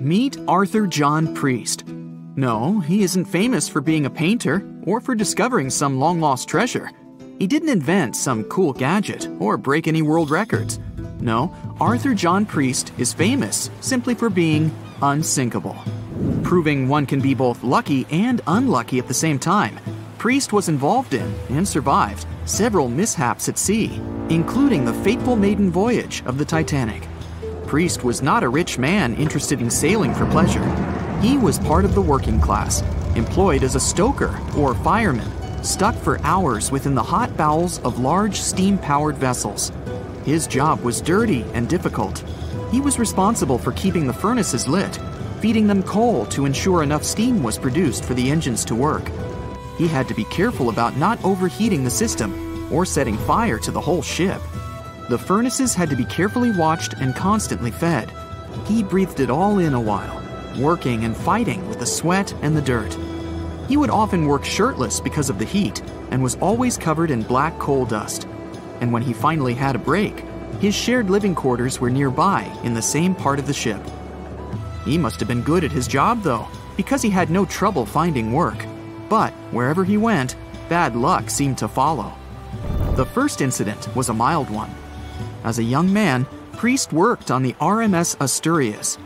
Meet Arthur John Priest. No, he isn't famous for being a painter or for discovering some long lost treasure. He didn't invent some cool gadget or break any world records. No, Arthur John Priest is famous simply for being unsinkable. Proving one can be both lucky and unlucky at the same time, Priest was involved in and survived several mishaps at sea, including the fateful maiden voyage of the Titanic. Priest was not a rich man interested in sailing for pleasure. He was part of the working class, employed as a stoker or fireman, stuck for hours within the hot bowels of large steam powered vessels. His job was dirty and difficult. He was responsible for keeping the furnaces lit, feeding them coal to ensure enough steam was produced for the engines to work. He had to be careful about not overheating the system or setting fire to the whole ship. The furnaces had to be carefully watched and constantly fed. He breathed it all in a while, working and fighting with the sweat and the dirt. He would often work shirtless because of the heat and was always covered in black coal dust. And when he finally had a break, his shared living quarters were nearby in the same part of the ship. He must have been good at his job, though, because he had no trouble finding work. But wherever he went, bad luck seemed to follow. The first incident was a mild one. As a young man, Priest worked on the RMS Asturias.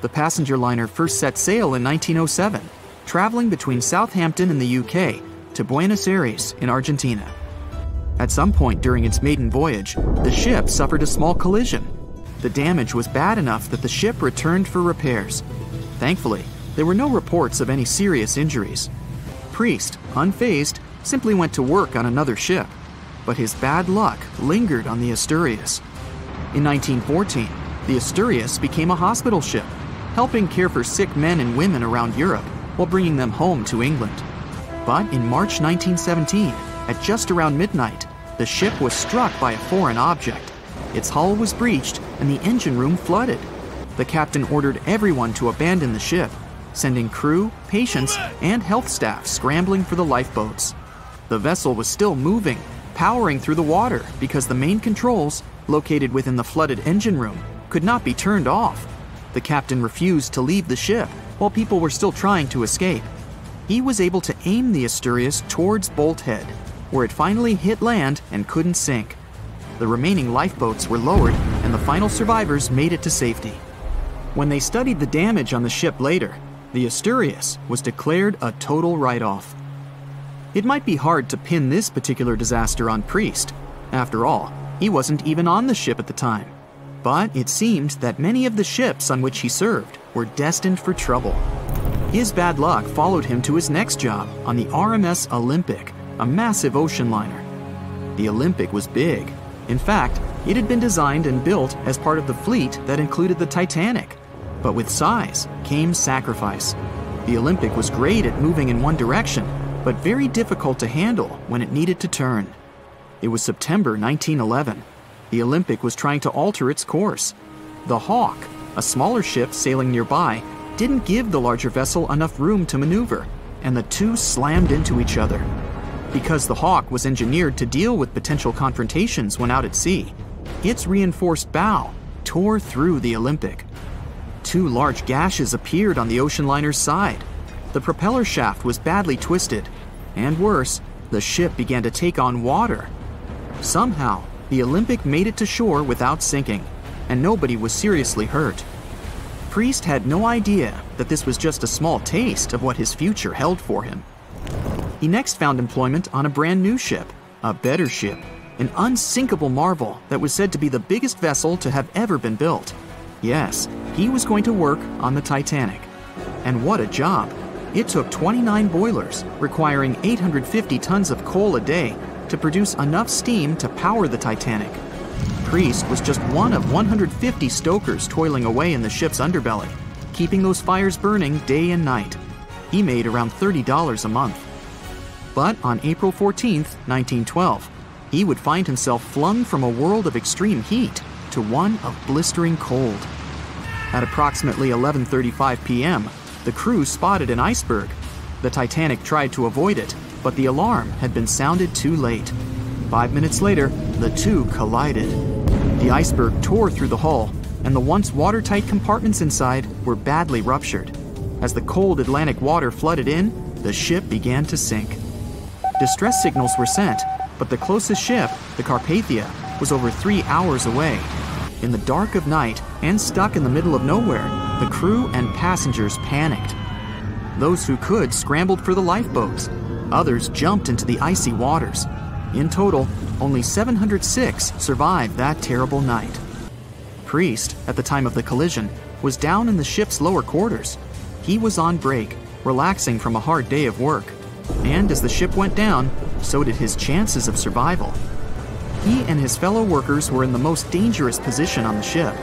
The passenger liner first set sail in 1907, traveling between Southampton in the UK to Buenos Aires in Argentina. At some point during its maiden voyage, the ship suffered a small collision. The damage was bad enough that the ship returned for repairs. Thankfully, there were no reports of any serious injuries. Priest, unfazed, simply went to work on another ship but his bad luck lingered on the Asturias. In 1914, the Asturias became a hospital ship, helping care for sick men and women around Europe while bringing them home to England. But in March 1917, at just around midnight, the ship was struck by a foreign object. Its hull was breached and the engine room flooded. The captain ordered everyone to abandon the ship, sending crew, patients, and health staff scrambling for the lifeboats. The vessel was still moving powering through the water because the main controls, located within the flooded engine room, could not be turned off. The captain refused to leave the ship while people were still trying to escape. He was able to aim the Asturias towards Bolt Head, where it finally hit land and couldn't sink. The remaining lifeboats were lowered, and the final survivors made it to safety. When they studied the damage on the ship later, the Asturias was declared a total write off. It might be hard to pin this particular disaster on Priest. After all, he wasn't even on the ship at the time. But it seemed that many of the ships on which he served were destined for trouble. His bad luck followed him to his next job on the RMS Olympic, a massive ocean liner. The Olympic was big. In fact, it had been designed and built as part of the fleet that included the Titanic. But with size came sacrifice. The Olympic was great at moving in one direction, but very difficult to handle when it needed to turn. It was September 1911. The Olympic was trying to alter its course. The Hawk, a smaller ship sailing nearby, didn't give the larger vessel enough room to maneuver, and the two slammed into each other. Because the Hawk was engineered to deal with potential confrontations when out at sea, its reinforced bow tore through the Olympic. Two large gashes appeared on the ocean liner's side, the propeller shaft was badly twisted, and worse, the ship began to take on water. Somehow, the Olympic made it to shore without sinking, and nobody was seriously hurt. Priest had no idea that this was just a small taste of what his future held for him. He next found employment on a brand new ship, a better ship, an unsinkable marvel that was said to be the biggest vessel to have ever been built. Yes, he was going to work on the Titanic. And what a job! It took 29 boilers, requiring 850 tons of coal a day, to produce enough steam to power the Titanic. Priest was just one of 150 stokers toiling away in the ship's underbelly, keeping those fires burning day and night. He made around $30 a month. But on April 14, 1912, he would find himself flung from a world of extreme heat to one of blistering cold. At approximately 11:35 p.m., the crew spotted an iceberg. The Titanic tried to avoid it, but the alarm had been sounded too late. Five minutes later, the two collided. The iceberg tore through the hull, and the once watertight compartments inside were badly ruptured. As the cold Atlantic water flooded in, the ship began to sink. Distress signals were sent, but the closest ship, the Carpathia, was over three hours away. In the dark of night and stuck in the middle of nowhere, the crew and passengers panicked. Those who could scrambled for the lifeboats. Others jumped into the icy waters. In total, only 706 survived that terrible night. Priest, at the time of the collision, was down in the ship's lower quarters. He was on break, relaxing from a hard day of work. And as the ship went down, so did his chances of survival. He and his fellow workers were in the most dangerous position on the ship.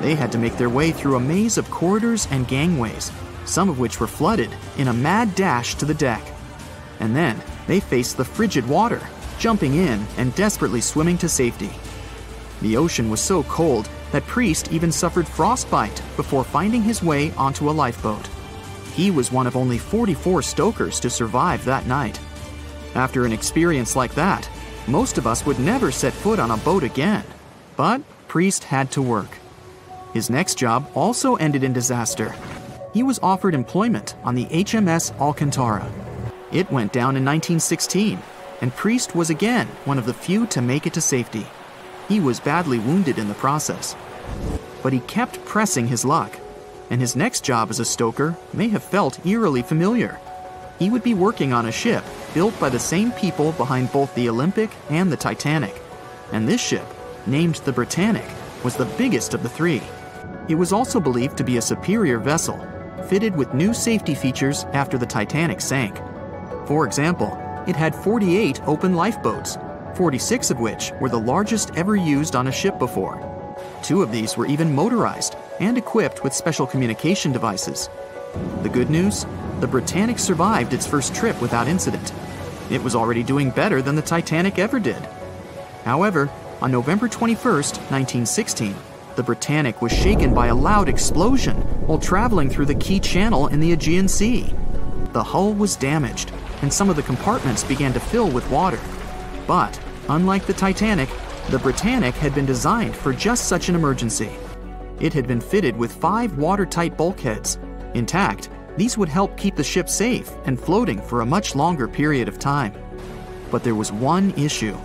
They had to make their way through a maze of corridors and gangways, some of which were flooded, in a mad dash to the deck. And then they faced the frigid water, jumping in and desperately swimming to safety. The ocean was so cold that Priest even suffered frostbite before finding his way onto a lifeboat. He was one of only 44 stokers to survive that night. After an experience like that, most of us would never set foot on a boat again. But Priest had to work. His next job also ended in disaster. He was offered employment on the HMS Alcantara. It went down in 1916, and Priest was again one of the few to make it to safety. He was badly wounded in the process. But he kept pressing his luck, and his next job as a stoker may have felt eerily familiar. He would be working on a ship built by the same people behind both the Olympic and the Titanic. And this ship, named the Britannic, was the biggest of the three. It was also believed to be a superior vessel, fitted with new safety features after the Titanic sank. For example, it had 48 open lifeboats, 46 of which were the largest ever used on a ship before. Two of these were even motorized and equipped with special communication devices. The good news? The Britannic survived its first trip without incident. It was already doing better than the Titanic ever did. However, on November 21, 1916, the Britannic was shaken by a loud explosion while traveling through the Kea Channel in the Aegean Sea. The hull was damaged, and some of the compartments began to fill with water. But, unlike the Titanic, the Britannic had been designed for just such an emergency. It had been fitted with five watertight bulkheads. Intact, these would help keep the ship safe and floating for a much longer period of time. But there was one issue.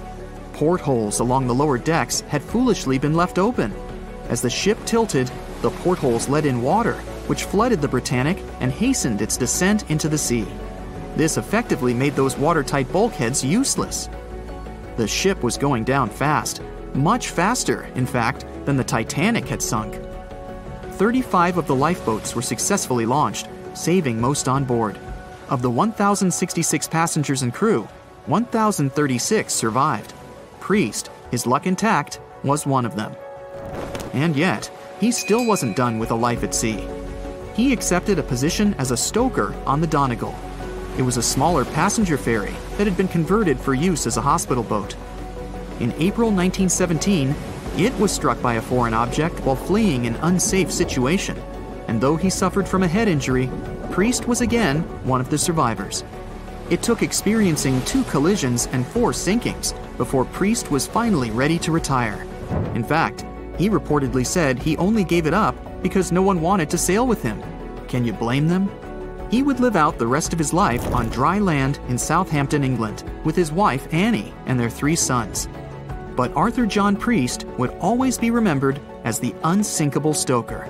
Portholes along the lower decks had foolishly been left open. As the ship tilted, the portholes let in water, which flooded the Britannic and hastened its descent into the sea. This effectively made those watertight bulkheads useless. The ship was going down fast, much faster, in fact, than the Titanic had sunk. 35 of the lifeboats were successfully launched, saving most on board. Of the 1,066 passengers and crew, 1,036 survived. Priest, his luck intact, was one of them. And yet, he still wasn't done with a life at sea. He accepted a position as a stoker on the Donegal. It was a smaller passenger ferry that had been converted for use as a hospital boat. In April 1917, it was struck by a foreign object while fleeing an unsafe situation, and though he suffered from a head injury, Priest was again one of the survivors. It took experiencing two collisions and four sinkings before Priest was finally ready to retire. In fact, he reportedly said he only gave it up because no one wanted to sail with him. Can you blame them? He would live out the rest of his life on dry land in Southampton, England, with his wife Annie and their three sons. But Arthur John Priest would always be remembered as the unsinkable stoker.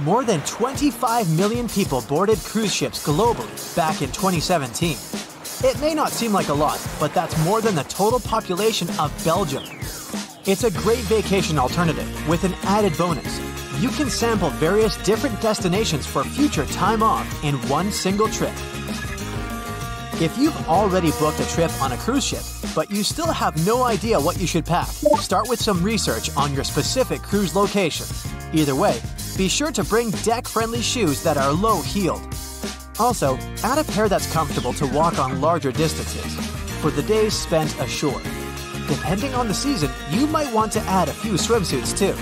More than 25 million people boarded cruise ships globally back in 2017. It may not seem like a lot, but that's more than the total population of Belgium. It's a great vacation alternative with an added bonus. You can sample various different destinations for future time off in one single trip. If you've already booked a trip on a cruise ship, but you still have no idea what you should pack, start with some research on your specific cruise location. Either way, be sure to bring deck friendly shoes that are low heeled. Also, add a pair that's comfortable to walk on larger distances for the days spent ashore. Depending on the season, you might want to add a few swimsuits too.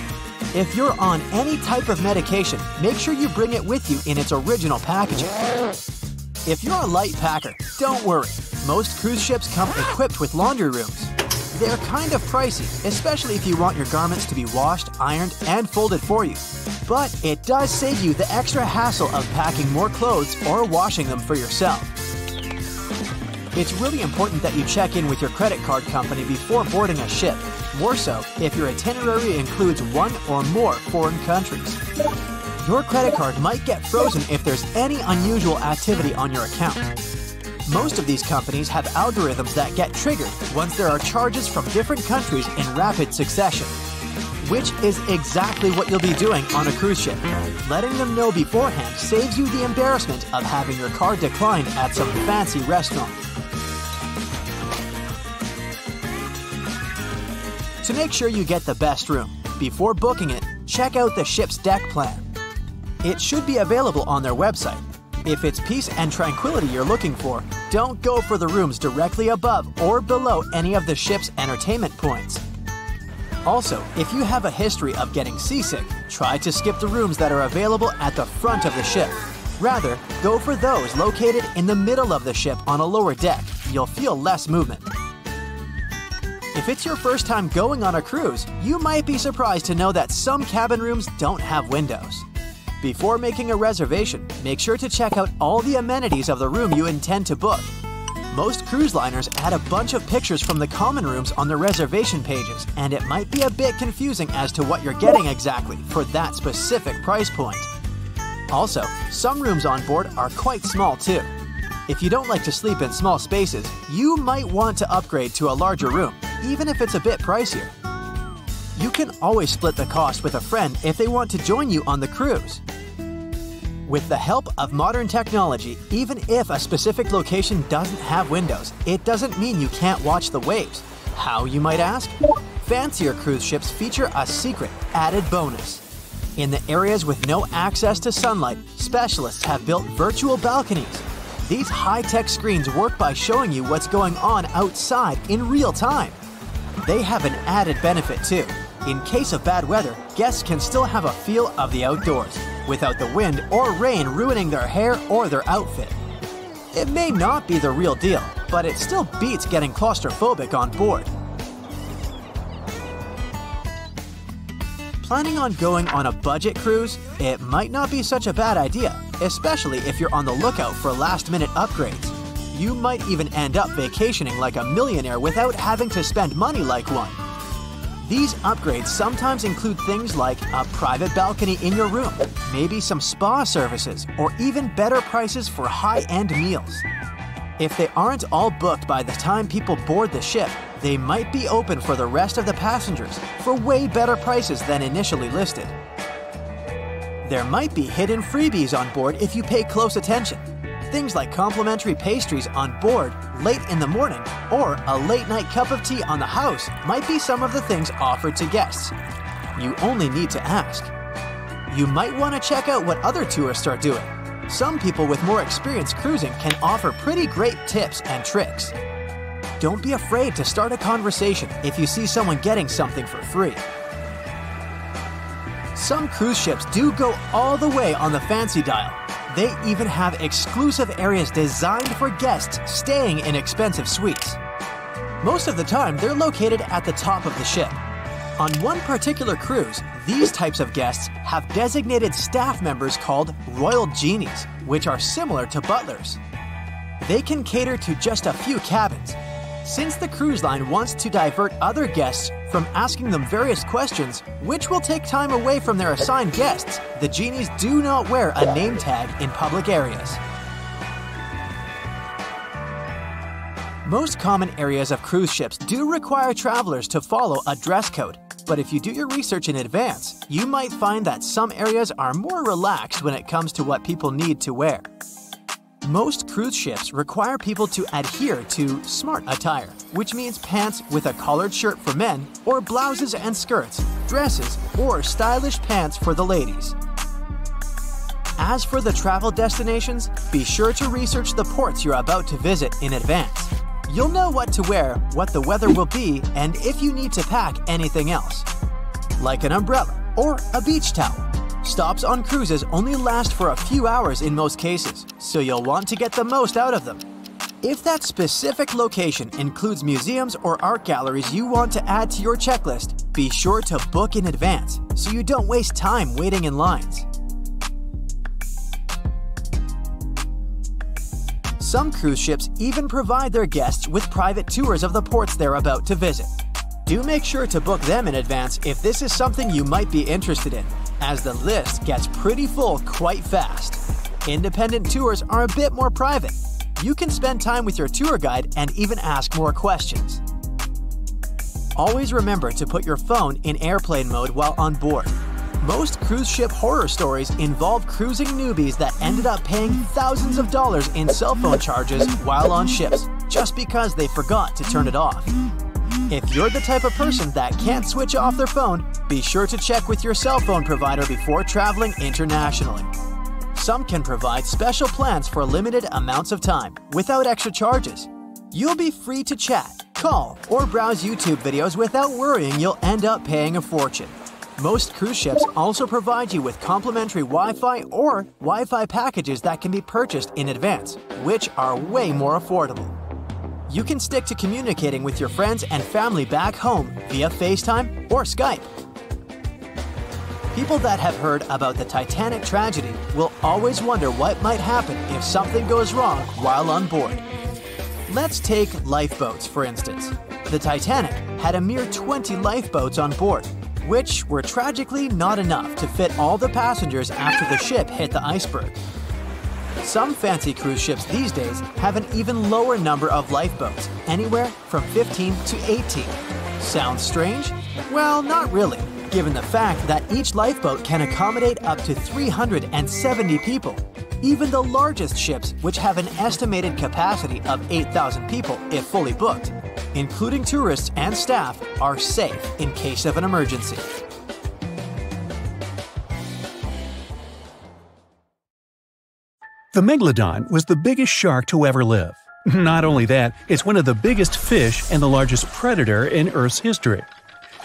If you're on any type of medication, make sure you bring it with you in its original packaging. If you're a light packer, don't worry. Most cruise ships come equipped with laundry rooms. They're kind of pricey, especially if you want your garments to be washed, ironed, and folded for you. But it does save you the extra hassle of packing more clothes or washing them for yourself. It's really important that you check in with your credit card company before boarding a ship, more so if your itinerary includes one or more foreign countries. Your credit card might get frozen if there's any unusual activity on your account. Most of these companies have algorithms that get triggered once there are charges from different countries in rapid succession. Which is exactly what you'll be doing on a cruise ship. Letting them know beforehand saves you the embarrassment of having your card declined at some fancy restaurant. To make sure you get the best room, before booking it, check out the ship's deck plan. It should be available on their website. If it's peace and tranquility you're looking for, don't go for the rooms directly above or below any of the ship's entertainment points. Also, if you have a history of getting seasick, try to skip the rooms that are available at the front of the ship. Rather, go for those located in the middle of the ship on a lower deck. You'll feel less movement. If it's your first time going on a cruise, you might be surprised to know that some cabin rooms don't have windows. Before making a reservation, make sure to check out all the amenities of the room you intend to book. Most cruise liners add a bunch of pictures from the common rooms on their reservation pages, and it might be a bit confusing as to what you're getting exactly for that specific price point. Also, some rooms on board are quite small too. If you don't like to sleep in small spaces, you might want to upgrade to a larger room, even if it's a bit pricier. You can always split the cost with a friend if they want to join you on the cruise. With the help of modern technology, even if a specific location doesn't have windows, it doesn't mean you can't watch the waves. How, you might ask? Fancier cruise ships feature a secret added bonus. In the areas with no access to sunlight, specialists have built virtual balconies. These high tech screens work by showing you what's going on outside in real time. They have an added benefit too. In case of bad weather, guests can still have a feel of the outdoors without the wind or rain ruining their hair or their outfit. It may not be the real deal, but it still beats getting claustrophobic on board. Planning on going on a budget cruise? It might not be such a bad idea, especially if you're on the lookout for last minute upgrades. You might even end up vacationing like a millionaire without having to spend money like one. These upgrades sometimes include things like a private balcony in your room, maybe some spa services, or even better prices for high end meals. If they aren't all booked by the time people board the ship, they might be open for the rest of the passengers for way better prices than initially listed. There might be hidden freebies on board if you pay close attention. Things like complimentary pastries on board late in the morning or a late night cup of tea on the house might be some of the things offered to guests. You only need to ask. You might want to check out what other tourists are doing. Some people with more experience cruising can offer pretty great tips and tricks. Don't be afraid to start a conversation if you see someone getting something for free. Some cruise ships do go all the way on the fancy dial. They even have exclusive areas designed for guests staying in expensive suites. Most of the time, they're located at the top of the ship. On one particular cruise, these types of guests have designated staff members called Royal Genies, which are similar to butlers. They can cater to just a few cabins. Since the cruise line wants to divert other guests from asking them various questions, which will take time away from their assigned guests, the genies do not wear a name tag in public areas. Most common areas of cruise ships do require travelers to follow a dress code, but if you do your research in advance, you might find that some areas are more relaxed when it comes to what people need to wear. Most cruise ships require people to adhere to smart attire, which means pants with a collared shirt for men, or blouses and skirts, dresses, or stylish pants for the ladies. As for the travel destinations, be sure to research the ports you're about to visit in advance. You'll know what to wear, what the weather will be, and if you need to pack anything else. Like an umbrella or a beach towel. Stops on cruises only last for a few hours in most cases, so you'll want to get the most out of them. If that specific location includes museums or art galleries you want to add to your checklist, be sure to book in advance so you don't waste time waiting in lines. Some cruise ships even provide their guests with private tours of the ports they're about to visit. Do make sure to book them in advance if this is something you might be interested in, as the list gets pretty full quite fast. Independent tours are a bit more private, you can spend time with your tour guide and even ask more questions. Always remember to put your phone in airplane mode while on board. Most cruise ship horror stories involve cruising newbies that ended up paying thousands of dollars in cell phone charges while on ships, just because they forgot to turn it off. If you're the type of person that can't switch off their phone, be sure to check with your cell phone provider before traveling internationally. Some can provide special plans for limited amounts of time without extra charges. You'll be free to chat, call, or browse YouTube videos without worrying you'll end up paying a fortune. Most cruise ships also provide you with complimentary Wi Fi or Wi Fi packages that can be purchased in advance, which are way more affordable. You can stick to communicating with your friends and family back home via FaceTime or Skype. People that have heard about the Titanic tragedy will always wonder what might happen if something goes wrong while on board. Let's take lifeboats, for instance. The Titanic had a mere 20 lifeboats on board, which were tragically not enough to fit all the passengers after the ship hit the iceberg. Some fancy cruise ships these days have an even lower number of lifeboats, anywhere from 15 to 18. Sounds strange? Well, not really given the fact that each lifeboat can accommodate up to 370 people. Even the largest ships, which have an estimated capacity of 8,000 people if fully booked, including tourists and staff, are safe in case of an emergency. The Megalodon was the biggest shark to ever live. Not only that, it's one of the biggest fish and the largest predator in Earth's history.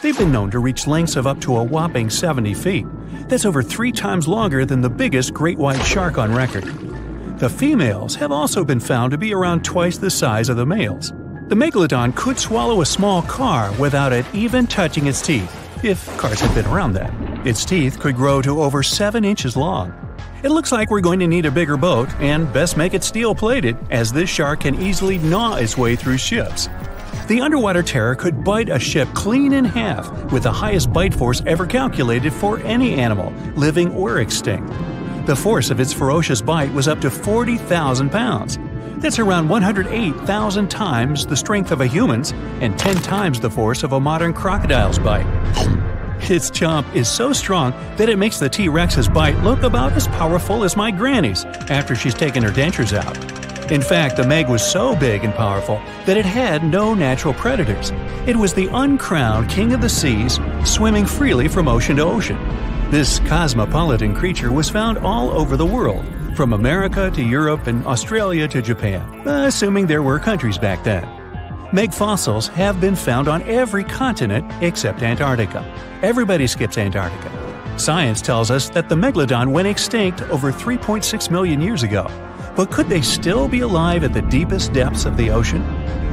They've been known to reach lengths of up to a whopping 70 feet. That's over three times longer than the biggest great white shark on record. The females have also been found to be around twice the size of the males. The megalodon could swallow a small car without it even touching its teeth, if cars had been around that. Its teeth could grow to over 7 inches long. It looks like we're going to need a bigger boat, and best make it steel plated, as this shark can easily gnaw its way through ships. The underwater terror could bite a ship clean in half, with the highest bite force ever calculated for any animal, living or extinct. The force of its ferocious bite was up to 40,000 pounds. That's around 108,000 times the strength of a human's and 10 times the force of a modern crocodile's bite. Its chomp is so strong that it makes the T Rex's bite look about as powerful as my granny's after she's taken her dentures out. In fact, the Meg was so big and powerful that it had no natural predators. It was the uncrowned king of the seas, swimming freely from ocean to ocean. This cosmopolitan creature was found all over the world, from America to Europe and Australia to Japan, assuming there were countries back then. Meg fossils have been found on every continent except Antarctica. Everybody skips Antarctica. Science tells us that the megalodon went extinct over 3.6 million years ago, but could they still be alive at the deepest depths of the ocean?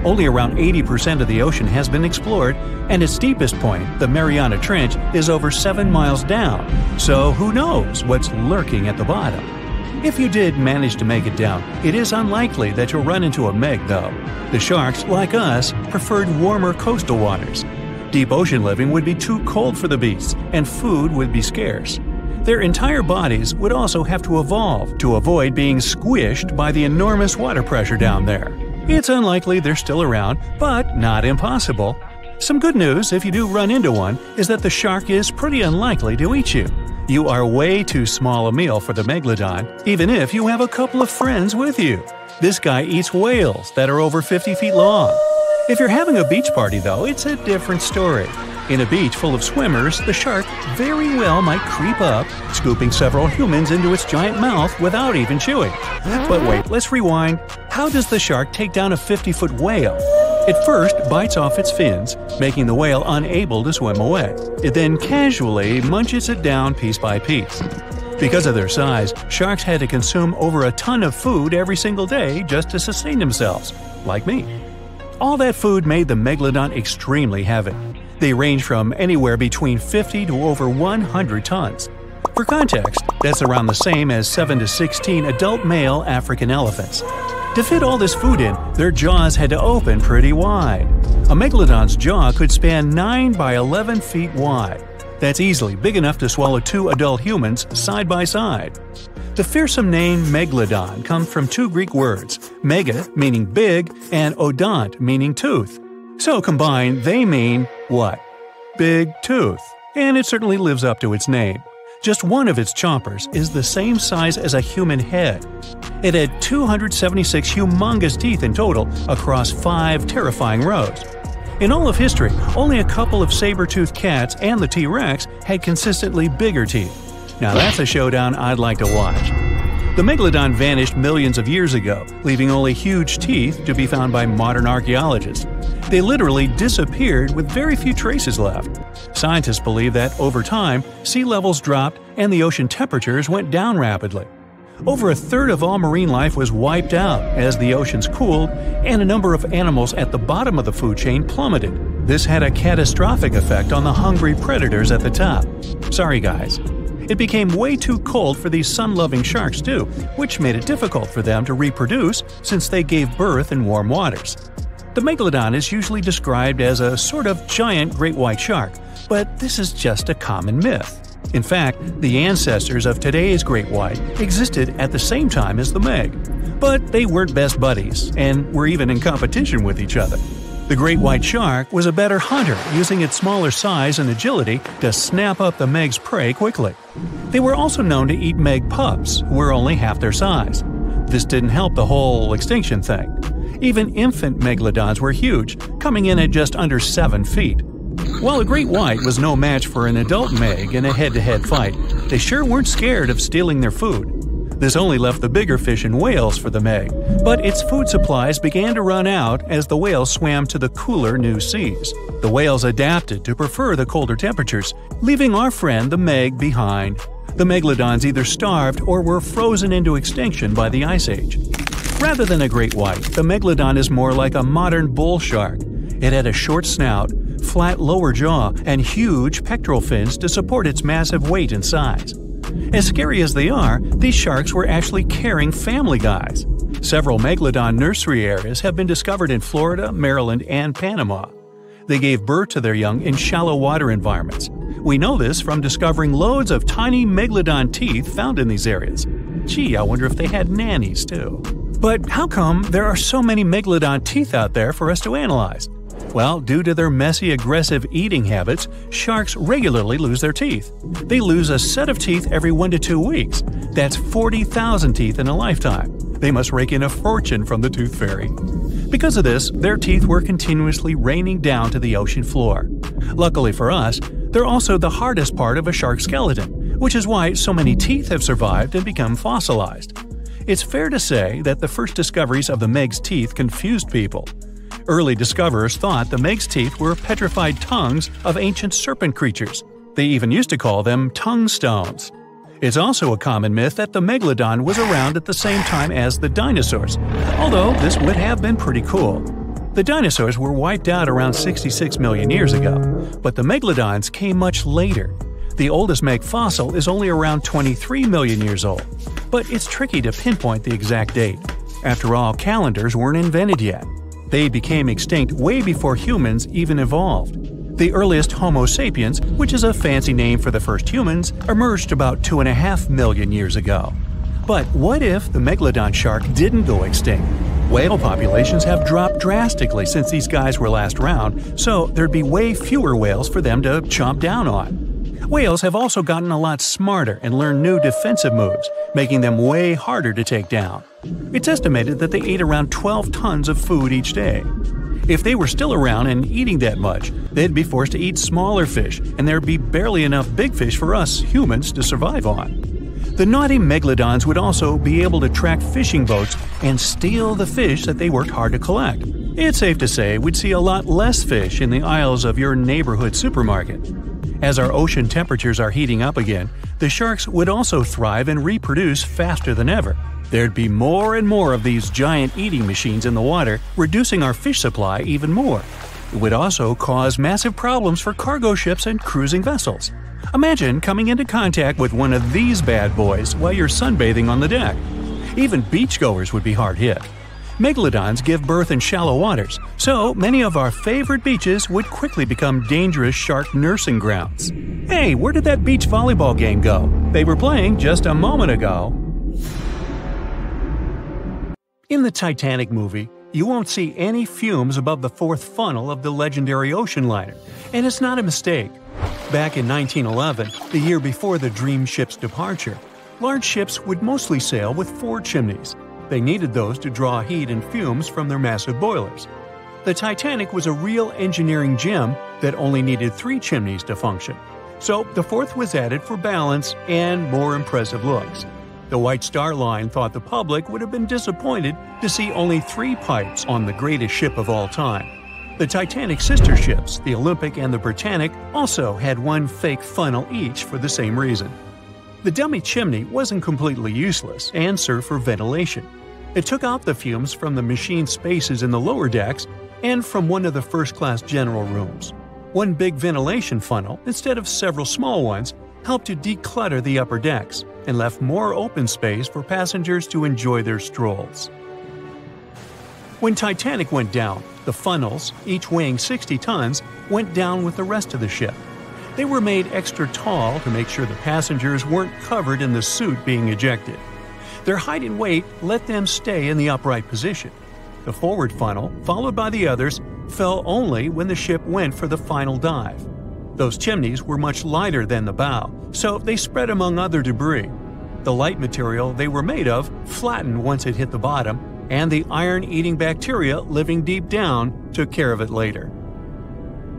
Only around 80% of the ocean has been explored, and its deepest point, the Mariana Trench, is over 7 miles down, so who knows what's lurking at the bottom. If you did manage to make it down, it is unlikely that you'll run into a Meg, though. The sharks, like us, preferred warmer coastal waters. Deep ocean living would be too cold for the beasts, and food would be scarce. Their entire bodies would also have to evolve to avoid being squished by the enormous water pressure down there. It's unlikely they're still around, but not impossible. Some good news, if you do run into one, is that the shark is pretty unlikely to eat you. You are way too small a meal for the megalodon, even if you have a couple of friends with you. This guy eats whales that are over 50 feet long. If you're having a beach party, though, it's a different story. In a beach full of swimmers, the shark very well might creep up, scooping several humans into its giant mouth without even chewing. But wait, let's rewind. How does the shark take down a 50 foot whale? It first bites off its fins, making the whale unable to swim away. It then casually munches it down piece by piece. Because of their size, sharks had to consume over a ton of food every single day just to sustain themselves, like me. All that food made the megalodon extremely heavy. They range from anywhere between 50 to over 100 tons. For context, that's around the same as 7 to 16 adult male African elephants. To fit all this food in, their jaws had to open pretty wide. A megalodon's jaw could span 9 by 11 feet wide. That's easily big enough to swallow two adult humans side by side. The fearsome name Megalodon comes from two Greek words, mega meaning big and odont meaning tooth. So combined, they mean what? Big tooth. And it certainly lives up to its name. Just one of its chompers is the same size as a human head. It had 276 humongous teeth in total across five terrifying rows. In all of history, only a couple of saber-toothed cats and the T-Rex had consistently bigger teeth. Now that's a showdown I'd like to watch. The megalodon vanished millions of years ago, leaving only huge teeth to be found by modern archaeologists. They literally disappeared with very few traces left. Scientists believe that over time, sea levels dropped and the ocean temperatures went down rapidly. Over a third of all marine life was wiped out as the oceans cooled, and a number of animals at the bottom of the food chain plummeted. This had a catastrophic effect on the hungry predators at the top. Sorry, guys. It became way too cold for these sun loving sharks, too, which made it difficult for them to reproduce since they gave birth in warm waters. The megalodon is usually described as a sort of giant great white shark, but this is just a common myth. In fact, the ancestors of today's great white existed at the same time as the Meg. But they weren't best buddies, and were even in competition with each other. The great white shark was a better hunter, using its smaller size and agility to snap up the Meg's prey quickly. They were also known to eat Meg pups, who were only half their size. This didn't help the whole extinction thing. Even infant megalodons were huge, coming in at just under 7 feet. While a great white was no match for an adult Meg in a head to head fight, they sure weren't scared of stealing their food. This only left the bigger fish and whales for the Meg, but its food supplies began to run out as the whales swam to the cooler new seas. The whales adapted to prefer the colder temperatures, leaving our friend the Meg behind. The megalodons either starved or were frozen into extinction by the Ice Age. Rather than a great white, the megalodon is more like a modern bull shark. It had a short snout, flat lower jaw, and huge pectoral fins to support its massive weight and size. As scary as they are, these sharks were actually caring family guys. Several megalodon nursery areas have been discovered in Florida, Maryland, and Panama. They gave birth to their young in shallow water environments. We know this from discovering loads of tiny megalodon teeth found in these areas. Gee, I wonder if they had nannies too. But how come there are so many megalodon teeth out there for us to analyze? Well, due to their messy, aggressive eating habits, sharks regularly lose their teeth. They lose a set of teeth every one to two weeks. That's 40,000 teeth in a lifetime. They must rake in a fortune from the tooth fairy. Because of this, their teeth were continuously raining down to the ocean floor. Luckily for us, they're also the hardest part of a shark's skeleton, which is why so many teeth have survived and become fossilized. It's fair to say that the first discoveries of the Meg's teeth confused people. Early discoverers thought the Meg's teeth were petrified tongues of ancient serpent creatures. They even used to call them tongue stones. It's also a common myth that the megalodon was around at the same time as the dinosaurs, although this would have been pretty cool. The dinosaurs were wiped out around 66 million years ago, but the megalodons came much later. The oldest Meg fossil is only around 23 million years old, but it's tricky to pinpoint the exact date. After all, calendars weren't invented yet. They became extinct way before humans even evolved. The earliest Homo sapiens, which is a fancy name for the first humans, emerged about 2.5 million years ago. But what if the megalodon shark didn't go extinct? Whale populations have dropped drastically since these guys were last around, so there'd be way fewer whales for them to chomp down on. Whales have also gotten a lot smarter and learned new defensive moves, making them way harder to take down. It's estimated that they ate around 12 tons of food each day. If they were still around and eating that much, they'd be forced to eat smaller fish, and there'd be barely enough big fish for us humans to survive on. The naughty megalodons would also be able to track fishing boats and steal the fish that they worked hard to collect. It's safe to say we'd see a lot less fish in the aisles of your neighborhood supermarket. As our ocean temperatures are heating up again, the sharks would also thrive and reproduce faster than ever. There'd be more and more of these giant eating machines in the water, reducing our fish supply even more. It would also cause massive problems for cargo ships and cruising vessels. Imagine coming into contact with one of these bad boys while you're sunbathing on the deck. Even beachgoers would be hard hit. Megalodons give birth in shallow waters, so many of our favorite beaches would quickly become dangerous shark nursing grounds. Hey, where did that beach volleyball game go? They were playing just a moment ago. In the Titanic movie, you won't see any fumes above the fourth funnel of the legendary ocean liner, and it's not a mistake. Back in 1911, the year before the Dream ship's departure, large ships would mostly sail with four chimneys. They needed those to draw heat and fumes from their massive boilers. The Titanic was a real engineering gem that only needed three chimneys to function. So the fourth was added for balance and more impressive looks. The White Star Line thought the public would have been disappointed to see only three pipes on the greatest ship of all time. The Titanic sister ships, the Olympic and the Britannic, also had one fake funnel each for the same reason. The dummy chimney wasn't completely useless and served for ventilation. It took out the fumes from the machine spaces in the lower decks and from one of the first class general rooms. One big ventilation funnel, instead of several small ones, helped to declutter the upper decks and left more open space for passengers to enjoy their strolls. When Titanic went down, the funnels, each weighing 60 tons, went down with the rest of the ship. They were made extra tall to make sure the passengers weren't covered in the suit being ejected. Their height and weight let them stay in the upright position. The forward funnel, followed by the others, fell only when the ship went for the final dive. Those chimneys were much lighter than the bow, so they spread among other debris. The light material they were made of flattened once it hit the bottom, and the iron eating bacteria living deep down took care of it later.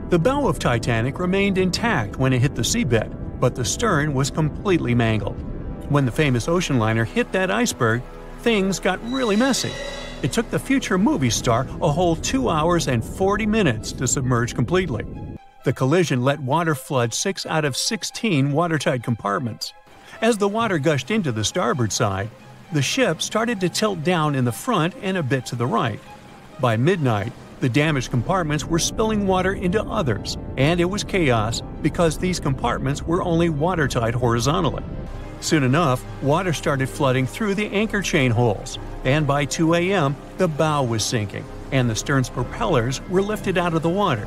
The bow of Titanic remained intact when it hit the seabed, but the stern was completely mangled. When the famous ocean liner hit that iceberg, things got really messy. It took the future movie star a whole 2 hours and 40 minutes to submerge completely. The collision let water flood 6 out of 16 watertight compartments. As the water gushed into the starboard side, the ship started to tilt down in the front and a bit to the right. By midnight, the damaged compartments were spilling water into others, and it was chaos because these compartments were only watertight horizontally. Soon enough, water started flooding through the anchor chain holes, and by 2 a.m., the bow was sinking, and the stern's propellers were lifted out of the water.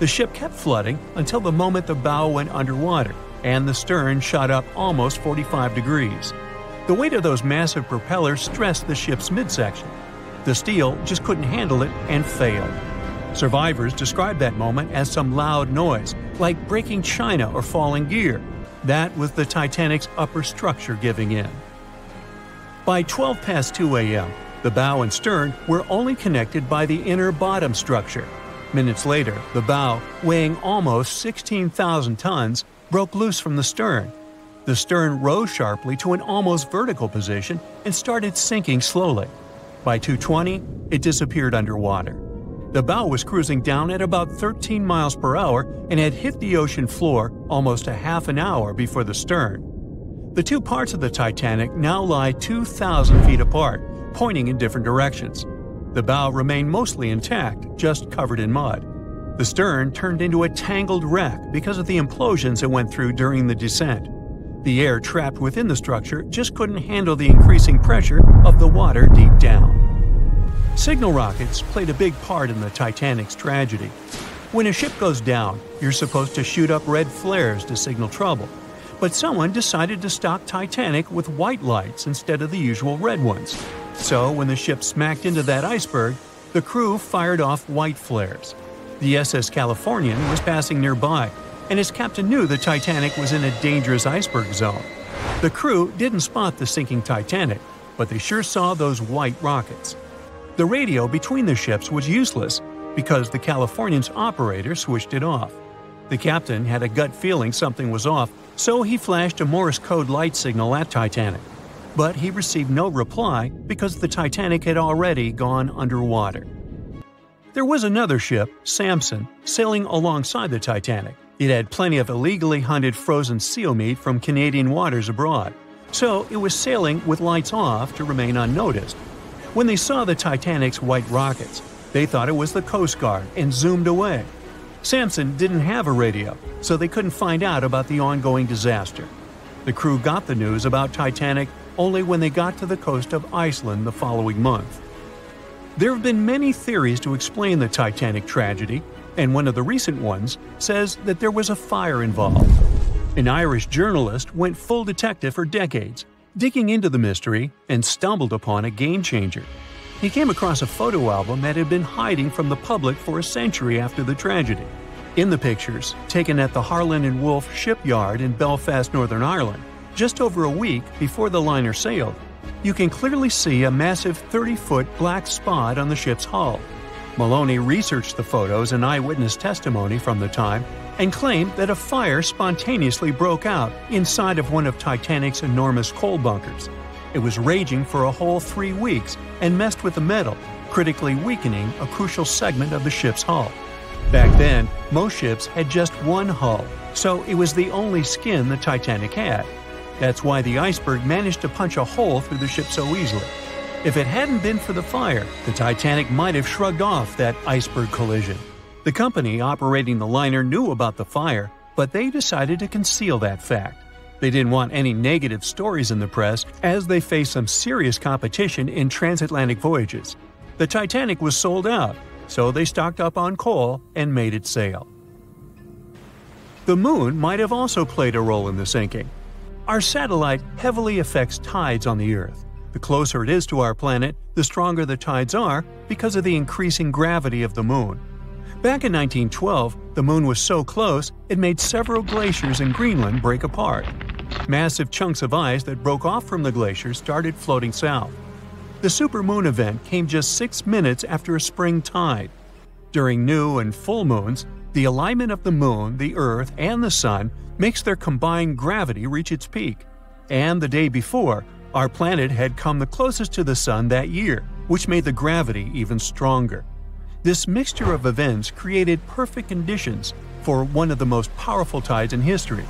The ship kept flooding until the moment the bow went underwater, and the stern shot up almost 45 degrees. The weight of those massive propellers stressed the ship's midsection. The steel just couldn't handle it and failed. Survivors described that moment as some loud noise, like breaking china or falling gear. That was the Titanic's upper structure giving in. By 12 past 2 a.m., the bow and stern were only connected by the inner bottom structure. Minutes later, the bow, weighing almost 16,000 tons, broke loose from the stern. The stern rose sharply to an almost vertical position and started sinking slowly. By 220, it disappeared underwater. The bow was cruising down at about 13 miles per hour and had hit the ocean floor almost a half an hour before the stern. The two parts of the Titanic now lie 2,000 feet apart, pointing in different directions. The bow remained mostly intact, just covered in mud. The stern turned into a tangled wreck because of the implosions it went through during the descent. The air trapped within the structure just couldn't handle the increasing pressure of the water deep down. Signal rockets played a big part in the Titanic's tragedy. When a ship goes down, you're supposed to shoot up red flares to signal trouble. But someone decided to stock Titanic with white lights instead of the usual red ones. So when the ship smacked into that iceberg, the crew fired off white flares. The SS Californian was passing nearby, and his captain knew the Titanic was in a dangerous iceberg zone. The crew didn't spot the sinking Titanic, but they sure saw those white rockets. The radio between the ships was useless because the Californian's operator switched it off. The captain had a gut feeling something was off, so he flashed a Morse code light signal at Titanic. But he received no reply because the Titanic had already gone underwater. There was another ship, Samson, sailing alongside the Titanic, It had plenty of illegally hunted frozen seal meat from Canadian waters abroad, so it was sailing with lights off to remain unnoticed. When they saw the Titanic's white rockets, they thought it was the Coast Guard and zoomed away. Samson didn't have a radio, so they couldn't find out about the ongoing disaster. The crew got the news about Titanic only when they got to the coast of Iceland the following month. There have been many theories to explain the Titanic tragedy, and one of the recent ones says that there was a fire involved. An Irish journalist went full detective for decades, digging into the mystery, and stumbled upon a game changer. He came across a photo album that had been hiding from the public for a century after the tragedy. In the pictures, taken at the Harland and Wolff shipyard in Belfast, Northern Ireland, just over a week before the liner sailed, you can clearly see a massive 30 foot black spot on the ship's hull. Molony researched the photos and eyewitness testimony from the time and claimed that a fire spontaneously broke out inside of one of Titanic's enormous coal bunkers. It was raging for a whole three weeks and messed with the metal, critically weakening a crucial segment of the ship's hull. Back then, most ships had just one hull, so it was the only skin the Titanic had. That's why the iceberg managed to punch a hole through the ship so easily. If it hadn't been for the fire, the Titanic might have shrugged off that iceberg collision. The company operating the liner knew about the fire, but they decided to conceal that fact. They didn't want any negative stories in the press as they faced some serious competition in transatlantic voyages. The Titanic was sold out, so they stocked up on coal and made it sail. The moon might have also played a role in the sinking. Our satellite heavily affects tides on the Earth. The closer it is to our planet, the stronger the tides are because of the increasing gravity of the moon. Back in 1912, the moon was so close it made several glaciers in Greenland break apart. Massive chunks of ice that broke off from the glaciers started floating south. The supermoon event came just six minutes after a spring tide. During new and full moons, the alignment of the moon, the earth, and the sun makes their combined gravity reach its peak. And the day before, our planet had come the closest to the sun that year, which made the gravity even stronger. This mixture of events created perfect conditions for one of the most powerful tides in history.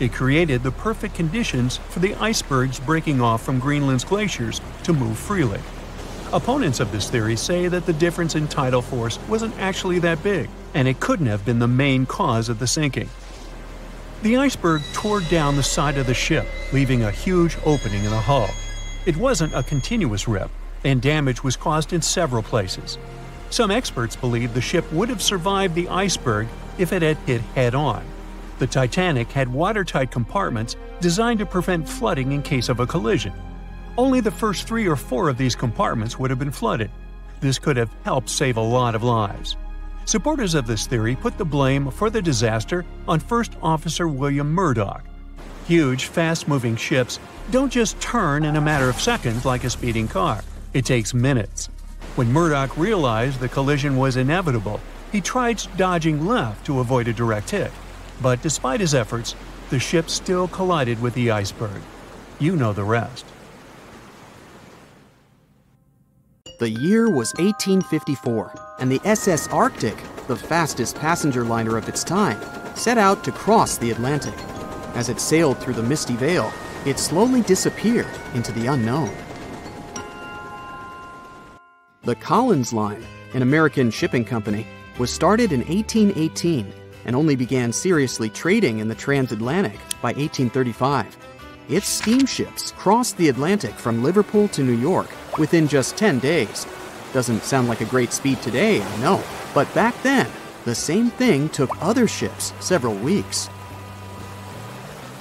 It created the perfect conditions for the icebergs breaking off from Greenland's glaciers to move freely. Opponents of this theory say that the difference in tidal force wasn't actually that big, and it couldn't have been the main cause of the sinking. The iceberg tore down the side of the ship, leaving a huge opening in the hull. It wasn't a continuous rip, and damage was caused in several places. Some experts believe the ship would have survived the iceberg if it had hit head on. The Titanic had watertight compartments designed to prevent flooding in case of a collision. Only the first three or four of these compartments would have been flooded. This could have helped save a lot of lives. Supporters of this theory put the blame for the disaster on First Officer William Murdoch. Huge, fast moving ships don't just turn in a matter of seconds like a speeding car, it takes minutes. When Murdoch realized the collision was inevitable, he tried dodging left to avoid a direct hit. But despite his efforts, the ship still collided with the iceberg. You know the rest. The year was 1854, and the SS Arctic, the fastest passenger liner of its time, set out to cross the Atlantic. As it sailed through the misty veil, it slowly disappeared into the unknown. The Collins Line, an American shipping company, was started in 1818 and only began seriously trading in the transatlantic by 1835. Its steamships crossed the Atlantic from Liverpool to New York within just 10 days. Doesn't sound like a great speed today, I know, but back then, the same thing took other ships several weeks.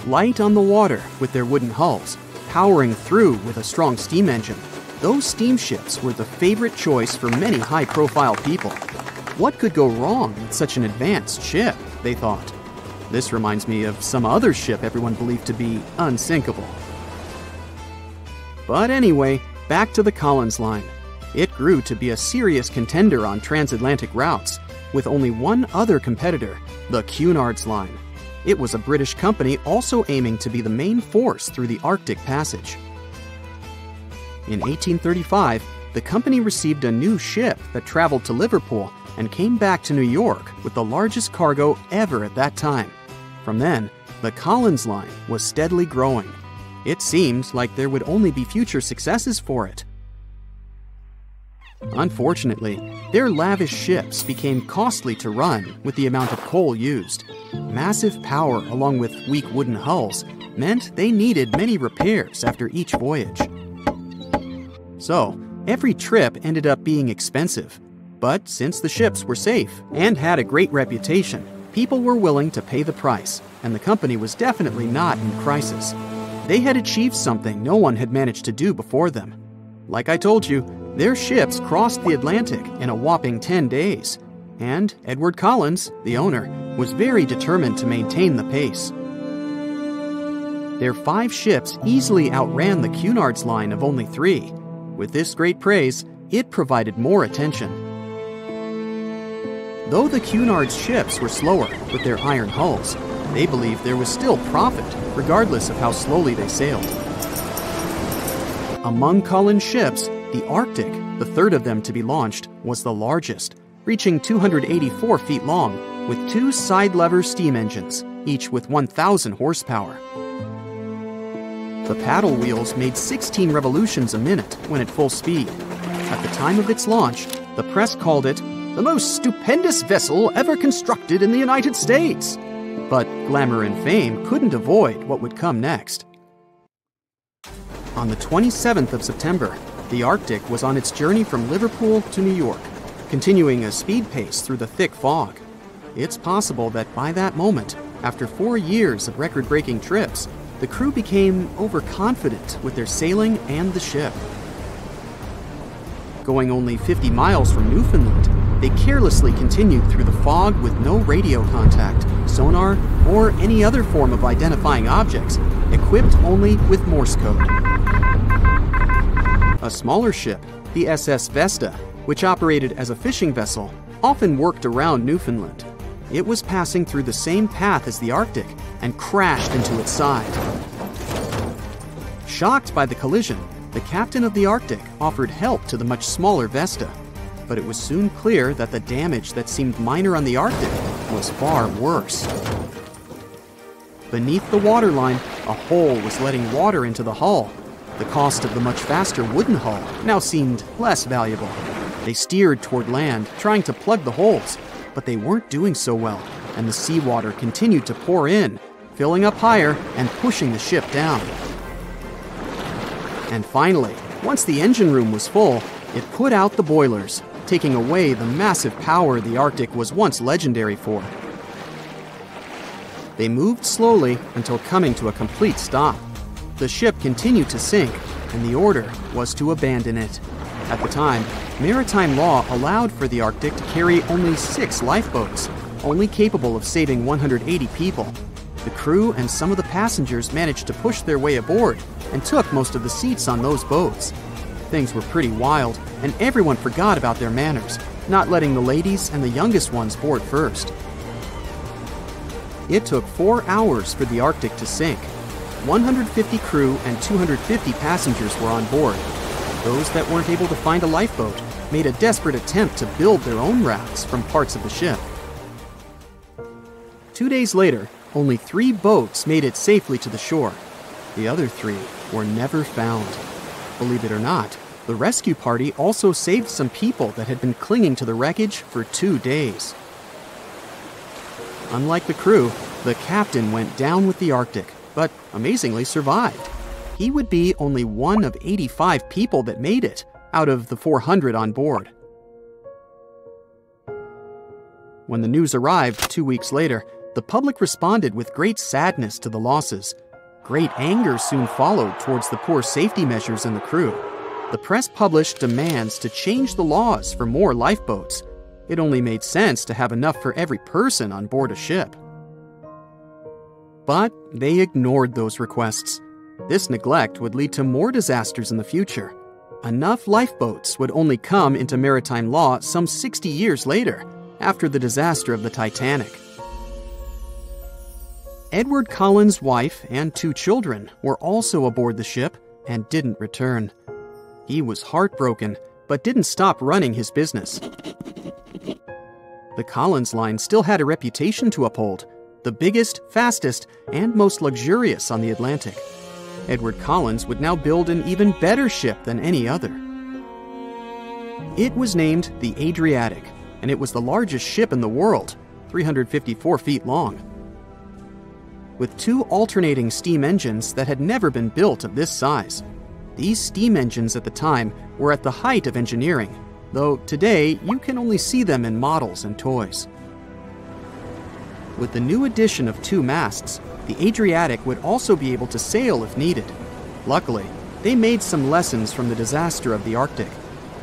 Light on the water with their wooden hulls, powering through with a strong steam engine, those steamships were the favorite choice for many high profile people. What could go wrong with such an advanced ship, they thought? This reminds me of some other ship everyone believed to be unsinkable. But anyway, back to the Collins Line. It grew to be a serious contender on transatlantic routes, with only one other competitor, the Cunard's Line. It was a British company also aiming to be the main force through the Arctic Passage. In 1835, the company received a new ship that traveled to Liverpool and came back to New York with the largest cargo ever at that time. From then, the Collins line was steadily growing. It seemed like there would only be future successes for it. Unfortunately, their lavish ships became costly to run with the amount of coal used. Massive power, along with weak wooden hulls, meant they needed many repairs after each voyage. So, every trip ended up being expensive. But since the ships were safe and had a great reputation, people were willing to pay the price, and the company was definitely not in crisis. They had achieved something no one had managed to do before them. Like I told you, their ships crossed the Atlantic in a whopping 10 days, and Edward Collins, the owner, was very determined to maintain the pace. Their five ships easily outran the Cunard's line of only three. With this great praise, it provided more attention. Though the Cunard's ships were slower with their iron hulls, they believed there was still profit, regardless of how slowly they sailed. Among Collins' ships, the Arctic, the third of them to be launched, was the largest, reaching 284 feet long, with two side lever steam engines, each with 1,000 horsepower. The paddle wheels made 16 revolutions a minute when at full speed. At the time of its launch, the press called it the most stupendous vessel ever constructed in the United States. But glamour and fame couldn't avoid what would come next. On the 27th of September, the Arctic was on its journey from Liverpool to New York, continuing a speed pace through the thick fog. It's possible that by that moment, after four years of record breaking trips, the crew became overconfident with their sailing and the ship. Going only 50 miles from Newfoundland, they carelessly continued through the fog with no radio contact, sonar, or any other form of identifying objects, equipped only with Morse code. A smaller ship, the SS Vesta, which operated as a fishing vessel, often worked around Newfoundland. It was passing through the same path as the Arctic and crashed into its side. Shocked by the collision, the captain of the Arctic offered help to the much smaller Vesta, but it was soon clear that the damage that seemed minor on the Arctic was far worse. Beneath the waterline, a hole was letting water into the hull, the cost of the much faster wooden hull now seemed less valuable. They steered toward land, trying to plug the holes, but they weren't doing so well, and the seawater continued to pour in, filling up higher and pushing the ship down. And finally, once the engine room was full, it put out the boilers, taking away the massive power the Arctic was once legendary for. They moved slowly until coming to a complete stop. The ship continued to sink, and the order was to abandon it. At the time, maritime law allowed for the Arctic to carry only six lifeboats, only capable of saving 180 people. The crew and some of the passengers managed to push their way aboard and took most of the seats on those boats. Things were pretty wild, and everyone forgot about their manners, not letting the ladies and the youngest ones board first. It took four hours for the Arctic to sink, 150 crew and 250 passengers were on board. Those that weren't able to find a lifeboat made a desperate attempt to build their own rafts from parts of the ship. Two days later, only three boats made it safely to the shore. The other three were never found. Believe it or not, the rescue party also saved some people that had been clinging to the wreckage for two days. Unlike the crew, the captain went down with the Arctic, but amazingly survived. He would be only one of 85 people that made it out of the 400 on board. When the news arrived two weeks later, the public responded with great sadness to the losses. Great anger soon followed towards the poor safety measures in the crew. The press published demands to change the laws for more lifeboats. It only made sense to have enough for every person on board a ship. But they ignored those requests. This neglect would lead to more disasters in the future. Enough lifeboats would only come into maritime law some 60 years later, after the disaster of the Titanic. Edward Collins' wife and two children were also aboard the ship and didn't return. He was heartbroken, but didn't stop running his business. the Collins Line still had a reputation to uphold the biggest, fastest, and most luxurious on the Atlantic. Edward Collins would now build an even better ship than any other. It was named the Adriatic, and it was the largest ship in the world, 354 feet long. With two alternating steam engines that had never been built of this size, these steam engines at the time were at the height of engineering, though today you can only see them in models and toys. With the new addition of two masts, the Adriatic would also be able to sail if needed. Luckily, they made some lessons from the disaster of the Arctic.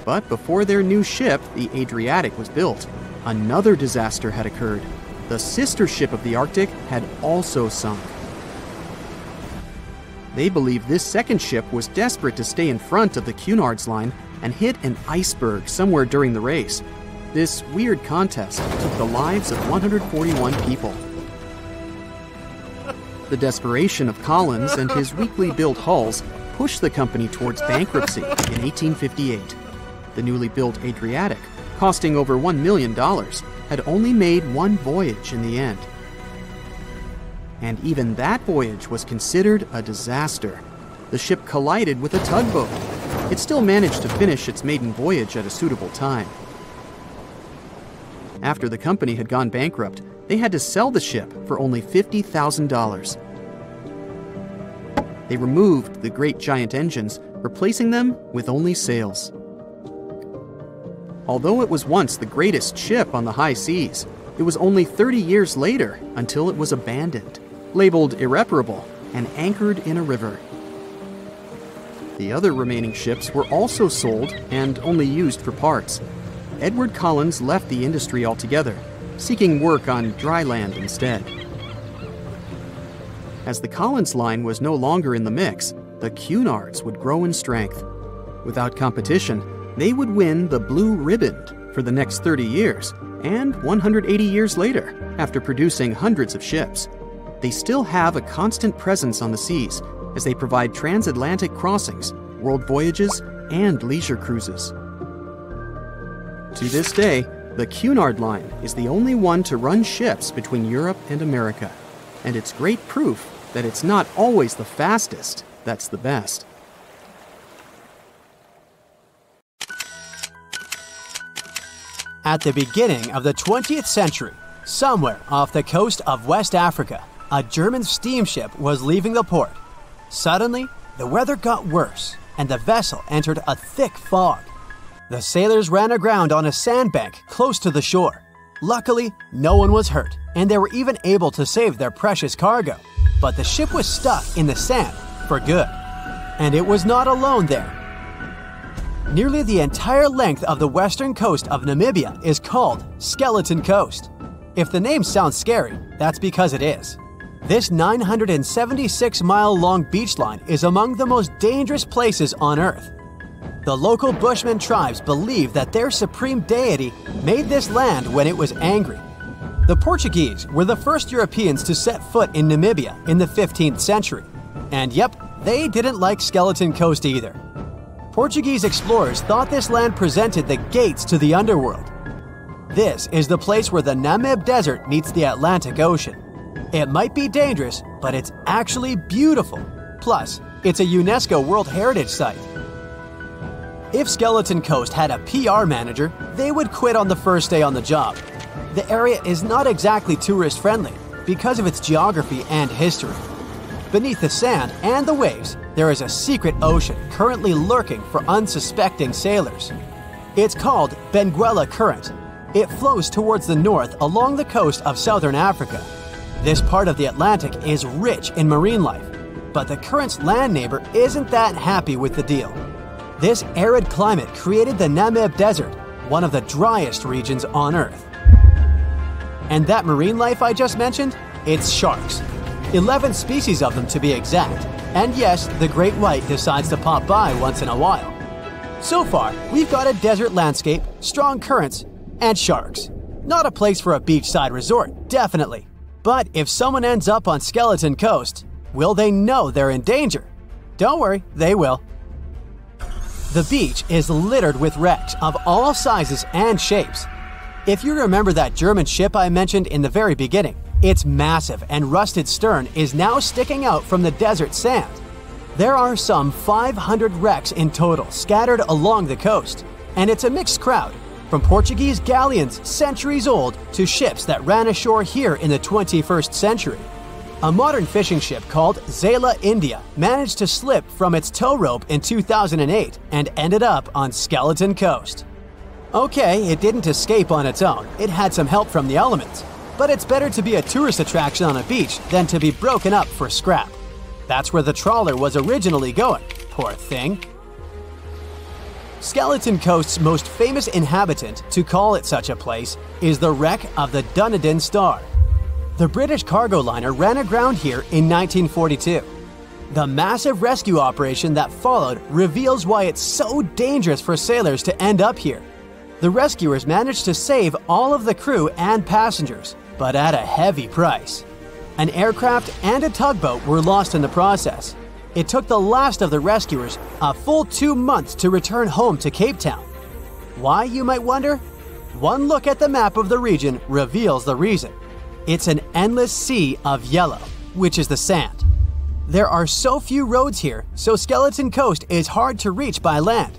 But before their new ship, the Adriatic, was built, another disaster had occurred. The sister ship of the Arctic had also sunk. They believe this second ship was desperate to stay in front of the Cunard's line and hit an iceberg somewhere during the race. This weird contest took the lives of 141 people. The desperation of Collins and his weakly built hulls pushed the company towards bankruptcy in 1858. The newly built Adriatic, costing over $1 million, had only made one voyage in the end and even that voyage was considered a disaster. The ship collided with a tugboat. It still managed to finish its maiden voyage at a suitable time. After the company had gone bankrupt, they had to sell the ship for only $50,000. They removed the great giant engines, replacing them with only sails. Although it was once the greatest ship on the high seas, it was only 30 years later until it was abandoned labeled irreparable, and anchored in a river. The other remaining ships were also sold and only used for parts. Edward Collins left the industry altogether, seeking work on dry land instead. As the Collins line was no longer in the mix, the Cunards would grow in strength. Without competition, they would win the Blue Riband for the next 30 years and 180 years later, after producing hundreds of ships they still have a constant presence on the seas as they provide transatlantic crossings, world voyages, and leisure cruises. To this day, the Cunard Line is the only one to run ships between Europe and America, and it's great proof that it's not always the fastest that's the best. At the beginning of the 20th century, somewhere off the coast of West Africa, a German steamship was leaving the port. Suddenly, the weather got worse and the vessel entered a thick fog. The sailors ran aground on a sandbank close to the shore. Luckily, no one was hurt, and they were even able to save their precious cargo. But the ship was stuck in the sand for good. And it was not alone there. Nearly the entire length of the western coast of Namibia is called Skeleton Coast. If the name sounds scary, that's because it is. This 976 mile long beach line is among the most dangerous places on Earth. The local Bushman tribes believe that their supreme deity made this land when it was angry. The Portuguese were the first Europeans to set foot in Namibia in the 15th century. And yep, they didn't like Skeleton Coast either. Portuguese explorers thought this land presented the gates to the underworld. This is the place where the Namib Desert meets the Atlantic Ocean. It might be dangerous, but it's actually beautiful. Plus, it's a UNESCO World Heritage Site. If Skeleton Coast had a PR manager, they would quit on the first day on the job. The area is not exactly tourist friendly because of its geography and history. Beneath the sand and the waves, there is a secret ocean currently lurking for unsuspecting sailors. It's called Benguela Current. It flows towards the north along the coast of southern Africa this part of the Atlantic is rich in marine life, but the current's land neighbor isn't that happy with the deal. This arid climate created the Namib Desert, one of the driest regions on Earth. And that marine life I just mentioned? It's sharks. 11 species of them to be exact. And yes, the great white decides to pop by once in a while. So far, we've got a desert landscape, strong currents, and sharks. Not a place for a beachside resort, definitely. But if someone ends up on Skeleton Coast, will they know they're in danger? Don't worry, they will. The beach is littered with wrecks of all sizes and shapes. If you remember that German ship I mentioned in the very beginning, its massive and rusted stern is now sticking out from the desert sand. There are some 500 wrecks in total scattered along the coast, and it's a mixed crowd, from Portuguese galleons centuries old to ships that ran ashore here in the 21st century. A modern fishing ship called Zela India managed to slip from its tow rope in 2008 and ended up on Skeleton Coast. Okay, it didn't escape on its own, it had some help from the elements. But it's better to be a tourist attraction on a beach than to be broken up for scrap. That's where the trawler was originally going, poor thing. Skeleton Coast's most famous inhabitant, to call it such a place, is the wreck of the Dunedin Star. The British cargo liner ran aground here in 1942. The massive rescue operation that followed reveals why it's so dangerous for sailors to end up here the rescuers managed to save all of the crew and passengers, but at a heavy price. An aircraft and a tugboat were lost in the process. It took the last of the rescuers a full two months to return home to Cape Town. Why, you might wonder? One look at the map of the region reveals the reason. It's an endless sea of yellow, which is the sand. There are so few roads here, so Skeleton Coast is hard to reach by land.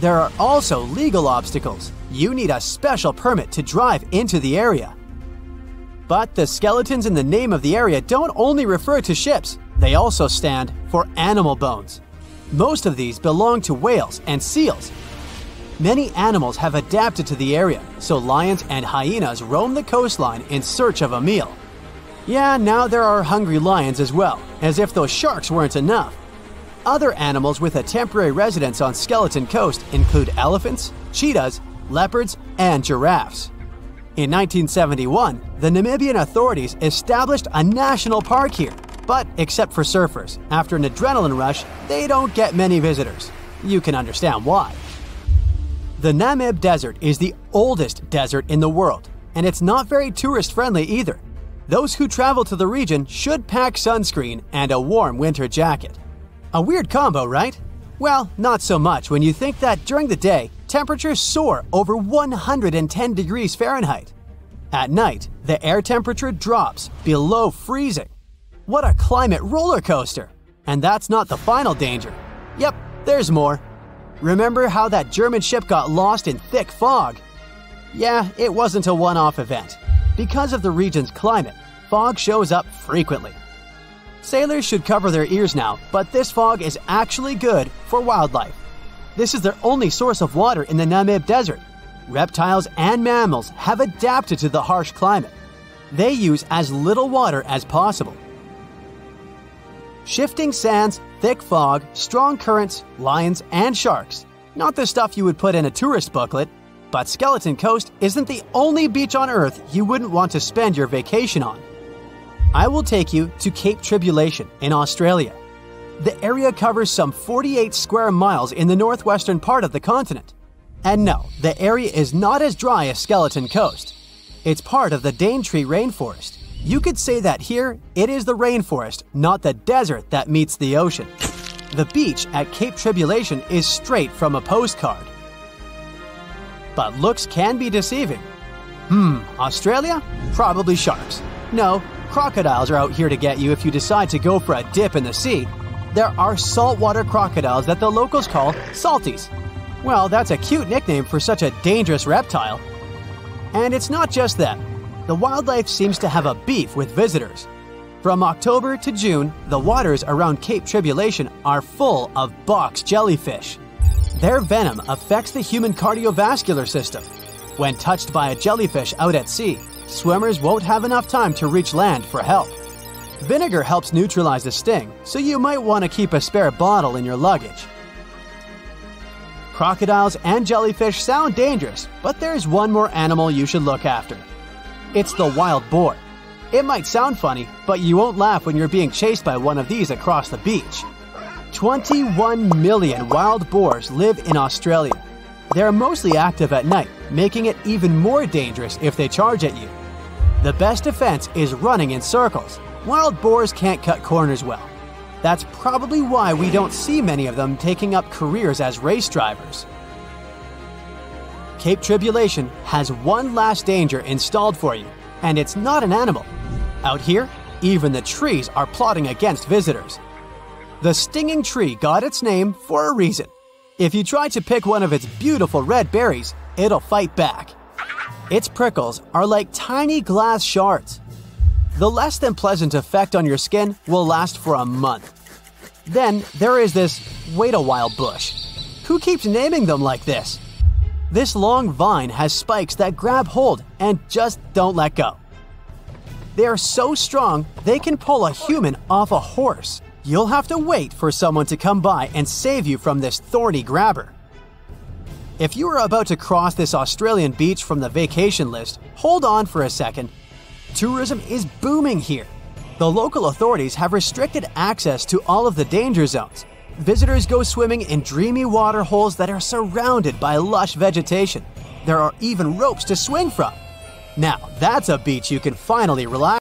There are also legal obstacles. You need a special permit to drive into the area. But the skeletons in the name of the area don't only refer to ships, they also stand for animal bones. Most of these belong to whales and seals. Many animals have adapted to the area, so lions and hyenas roam the coastline in search of a meal. Yeah, now there are hungry lions as well, as if those sharks weren't enough. Other animals with a temporary residence on Skeleton Coast include elephants, cheetahs, leopards, and giraffes. In 1971, the Namibian authorities established a national park here, but except for surfers, after an adrenaline rush, they don't get many visitors. You can understand why. The Namib Desert is the oldest desert in the world, and it's not very tourist friendly either. Those who travel to the region should pack sunscreen and a warm winter jacket. A weird combo, right? Well, not so much when you think that during the day, temperatures soar over 110 degrees Fahrenheit. At night, the air temperature drops below freezing. What a climate roller coaster! And that's not the final danger. Yep, there's more. Remember how that German ship got lost in thick fog? Yeah, it wasn't a one off event. Because of the region's climate, fog shows up frequently. Sailors should cover their ears now, but this fog is actually good for wildlife. This is their only source of water in the Namib Desert. Reptiles and mammals have adapted to the harsh climate. They use as little water as possible. Shifting sands, thick fog, strong currents, lions, and sharks. Not the stuff you would put in a tourist booklet, but Skeleton Coast isn't the only beach on Earth you wouldn't want to spend your vacation on. I will take you to Cape Tribulation in Australia. The area covers some 48 square miles in the northwestern part of the continent. And no, the area is not as dry as Skeleton Coast. It's part of the Daintree rainforest. You could say that here, it is the rainforest, not the desert that meets the ocean. The beach at Cape Tribulation is straight from a postcard. But looks can be deceiving. Hmm, Australia? Probably sharks. No, Crocodiles are out here to get you if you decide to go for a dip in the sea. There are saltwater crocodiles that the locals call salties. Well, that's a cute nickname for such a dangerous reptile. And it's not just that. The wildlife seems to have a beef with visitors. From October to June, the waters around Cape Tribulation are full of box jellyfish. Their venom affects the human cardiovascular system. When touched by a jellyfish out at sea, swimmers won't have enough time to reach land for help. Vinegar helps neutralize the sting, so you might want to keep a spare bottle in your luggage. Crocodiles and jellyfish sound dangerous, but there's one more animal you should look after. It's the wild boar. It might sound funny, but you won't laugh when you're being chased by one of these across the beach. 21 million wild boars live in Australia. They're mostly active at night, making it even more dangerous if they charge at you. The best defense is running in circles. Wild boars can't cut corners well. That's probably why we don't see many of them taking up careers as race drivers. Cape Tribulation has one last danger installed for you, and it's not an animal. Out here, even the trees are plotting against visitors. The stinging tree got its name for a reason. If you try to pick one of its beautiful red berries, it'll fight back. Its prickles are like tiny glass shards. The less than pleasant effect on your skin will last for a month. Then there is this wait a while bush. Who keeps naming them like this? This long vine has spikes that grab hold and just don't let go. They are so strong they can pull a human off a horse. You'll have to wait for someone to come by and save you from this thorny grabber. If you are about to cross this Australian beach from the vacation list, hold on for a second. Tourism is booming here. The local authorities have restricted access to all of the danger zones. Visitors go swimming in dreamy water holes that are surrounded by lush vegetation. There are even ropes to swing from. Now, that's a beach you can finally relax.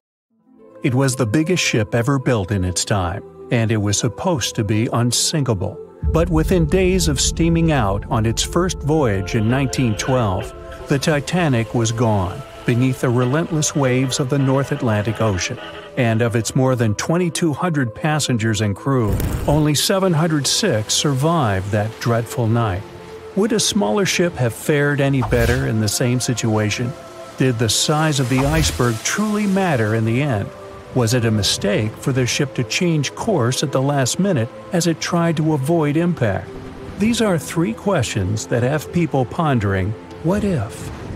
It was the biggest ship ever built in its time, and it was supposed to be unsinkable. But within days of steaming out on its first voyage in 1912, the Titanic was gone beneath the relentless waves of the North Atlantic Ocean. And of its more than 2,200 passengers and crew, only 706 survived that dreadful night. Would a smaller ship have fared any better in the same situation? Did the size of the iceberg truly matter in the end? Was it a mistake for the ship to change course at the last minute as it tried to avoid impact? These are three questions that have people pondering what if?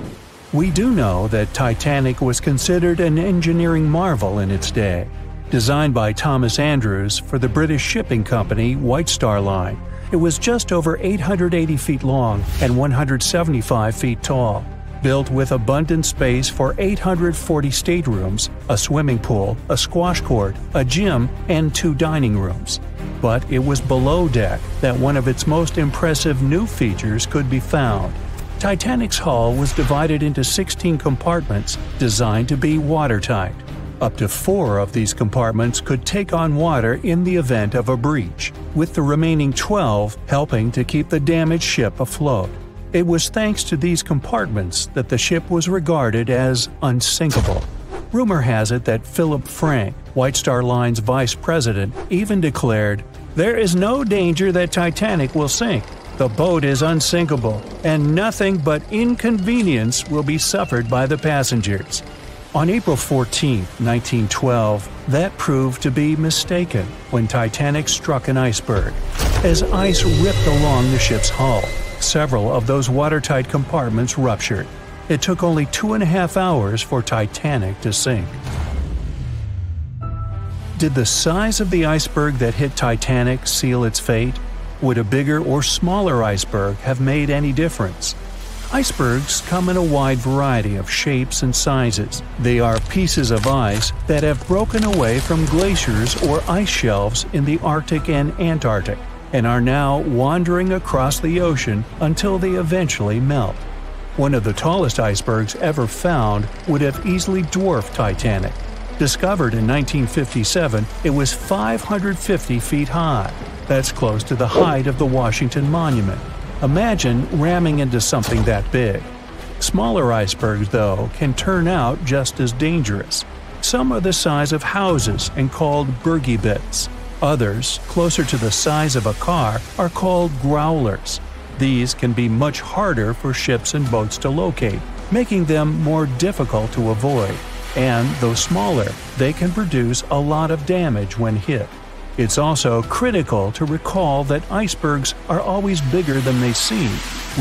We do know that Titanic was considered an engineering marvel in its day. Designed by Thomas Andrews for the British shipping company White Star Line, it was just over 880 feet long and 175 feet tall. Built with abundant space for 840 staterooms, a swimming pool, a squash court, a gym, and two dining rooms. But it was below deck that one of its most impressive new features could be found Titanic's hull was divided into 16 compartments designed to be watertight. Up to four of these compartments could take on water in the event of a breach, with the remaining 12 helping to keep the damaged ship afloat. It was thanks to these compartments that the ship was regarded as unsinkable. Rumor has it that Philip Frank, White Star Line's vice president, even declared, There is no danger that Titanic will sink. The boat is unsinkable, and nothing but inconvenience will be suffered by the passengers. On April 14, 1912, that proved to be mistaken when Titanic struck an iceberg. As ice ripped along the ship's hull, several of those watertight compartments ruptured. It took only two and a half hours for Titanic to sink. Did the size of the iceberg that hit Titanic seal its fate? Would a bigger or smaller iceberg have made any difference? Icebergs come in a wide variety of shapes and sizes. They are pieces of ice that have broken away from glaciers or ice shelves in the Arctic and Antarctic and are now wandering across the ocean until they eventually melt. One of the tallest icebergs ever found would have easily dwarfed Titanic. Discovered in 1957, it was 550 feet high. That's close to the height of the Washington Monument. Imagine ramming into something that big. Smaller icebergs, though, can turn out just as dangerous. Some are the size of houses and called bergy bits. Others, closer to the size of a car, are called growlers. These can be much harder for ships and boats to locate, making them more difficult to avoid. And though smaller, they can produce a lot of damage when hit. It's also critical to recall that icebergs are always bigger than they seem,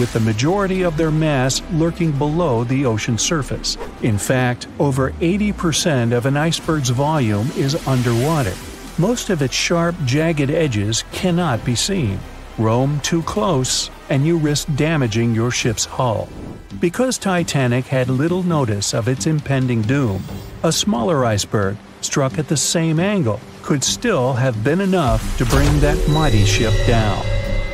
with the majority of their mass lurking below the ocean surface. In fact, over 80% of an iceberg's volume is underwater. Most of its sharp, jagged edges cannot be seen. Roam too close, and you risk damaging your ship's hull. Because Titanic had little notice of its impending doom, a smaller iceberg, struck at the same angle, could still have been enough to bring that mighty ship down.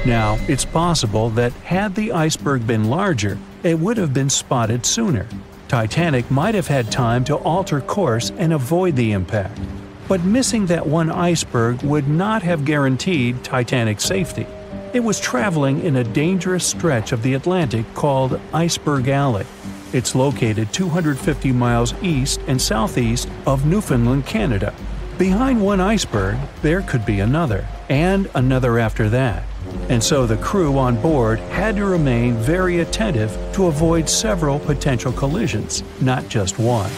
Now, it's possible that had the iceberg been larger, it would have been spotted sooner. Titanic might have had time to alter course and avoid the impact. But missing that one iceberg would not have guaranteed Titanic's safety. It was traveling in a dangerous stretch of the Atlantic called Iceberg Alley. It's located 250 miles east and southeast of Newfoundland, Canada. Behind one iceberg, there could be another, and another after that. And so the crew on board had to remain very attentive to avoid several potential collisions, not just one.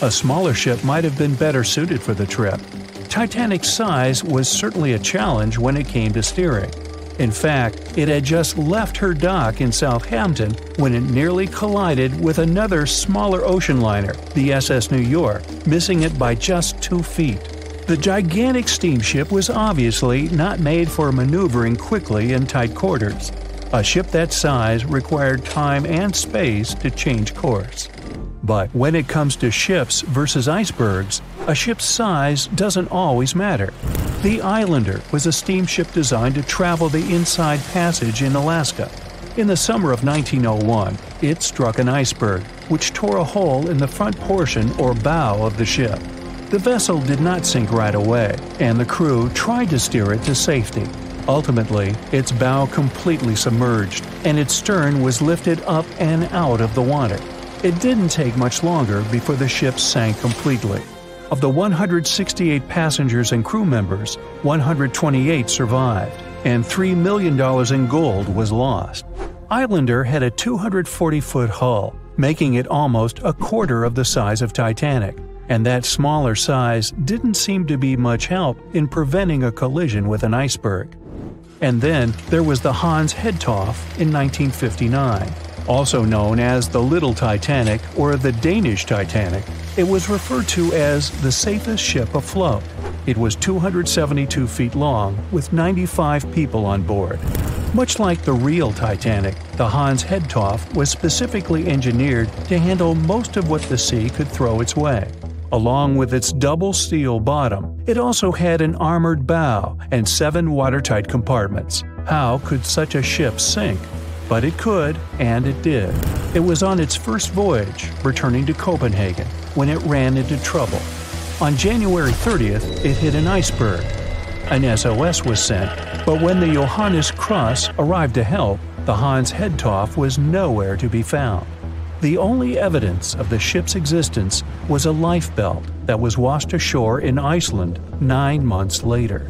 A smaller ship might have been better suited for the trip. Titanic's size was certainly a challenge when it came to steering. In fact, it had just left her dock in Southampton when it nearly collided with another smaller ocean liner, the SS New York, missing it by just two feet. The gigantic steamship was obviously not made for maneuvering quickly in tight quarters. A ship that size required time and space to change course. But when it comes to ships versus icebergs, a ship's size doesn't always matter. The Islander was a steamship designed to travel the Inside Passage in Alaska. In the summer of 1901, it struck an iceberg, which tore a hole in the front portion or bow of the ship. The vessel did not sink right away, and the crew tried to steer it to safety. Ultimately, its bow completely submerged, and its stern was lifted up and out of the water. It didn't take much longer before the ship sank completely. Of the 168 passengers and crew members, 128 survived, and $3 million in gold was lost. Islander had a 240 foot hull, making it almost a quarter of the size of Titanic, and that smaller size didn't seem to be much help in preventing a collision with an iceberg. And then there was the Hans Hedtofte in 1959 also known as the Little Titanic or the Danish Titanic. It was referred to as the safest ship afloat. It was 272 feet long, with 95 people on board. Much like the real Titanic, the Hans Hedtofte was specifically engineered to handle most of what the sea could throw its way. Along with its double steel bottom, it also had an armored bow and seven watertight compartments. How could such a ship sink? But it could, and it did. It was on its first voyage, returning to Copenhagen, when it ran into trouble. On January 30th, it hit an iceberg. An SOS was sent, but when the Johannes Krüss arrived to help, the Hans Hedtofte was nowhere to be found. The only evidence of the ship's existence was a lifebelt that was washed ashore in Iceland nine months later.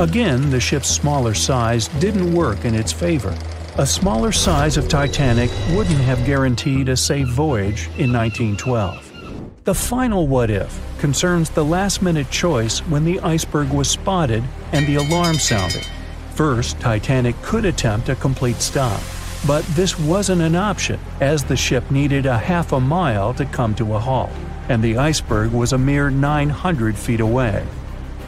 Again, the ship's smaller size didn't work in its favor. A smaller size of Titanic wouldn't have guaranteed a safe voyage in 1912. The final what if concerns the last minute choice when the iceberg was spotted and the alarm sounded. First, Titanic could attempt a complete stop, but this wasn't an option as the ship needed a half a mile to come to a halt, and the iceberg was a mere 900 feet away.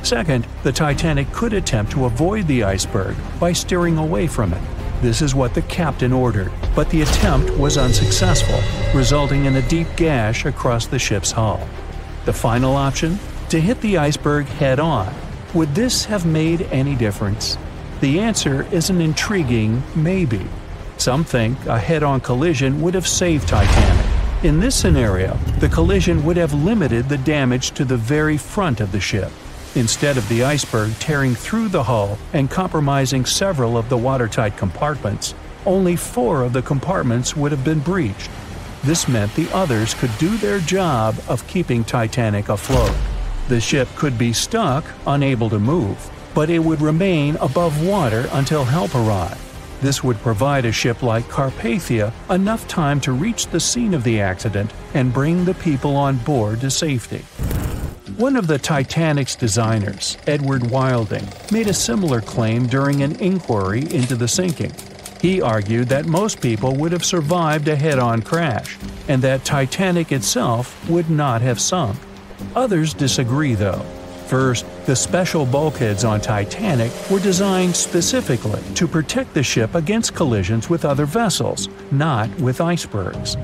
Second, the Titanic could attempt to avoid the iceberg by steering away from it, this is what the captain ordered, but the attempt was unsuccessful, resulting in a deep gash across the ship's hull. The final option? To hit the iceberg head on. Would this have made any difference? The answer is an intriguing maybe. Some think a head on collision would have saved Titanic. In this scenario, the collision would have limited the damage to the very front of the ship instead of the iceberg tearing through the hull and compromising several of the watertight compartments. Only four of the compartments would have been breached. This meant the others could do their job of keeping Titanic afloat. The ship could be stuck, unable to move, but it would remain above water until help arrived. This would provide a ship like Carpathia enough time to reach the scene of the accident and bring the people on board to safety. One of the Titanic's designers, Edward Wilding, made a similar claim during an inquiry into the sinking. He argued that most people would have survived a head on crash, and that Titanic itself would not have sunk. Others disagree, though. First, the special bulkheads on Titanic were designed specifically to protect the ship against collisions with other vessels, not with icebergs.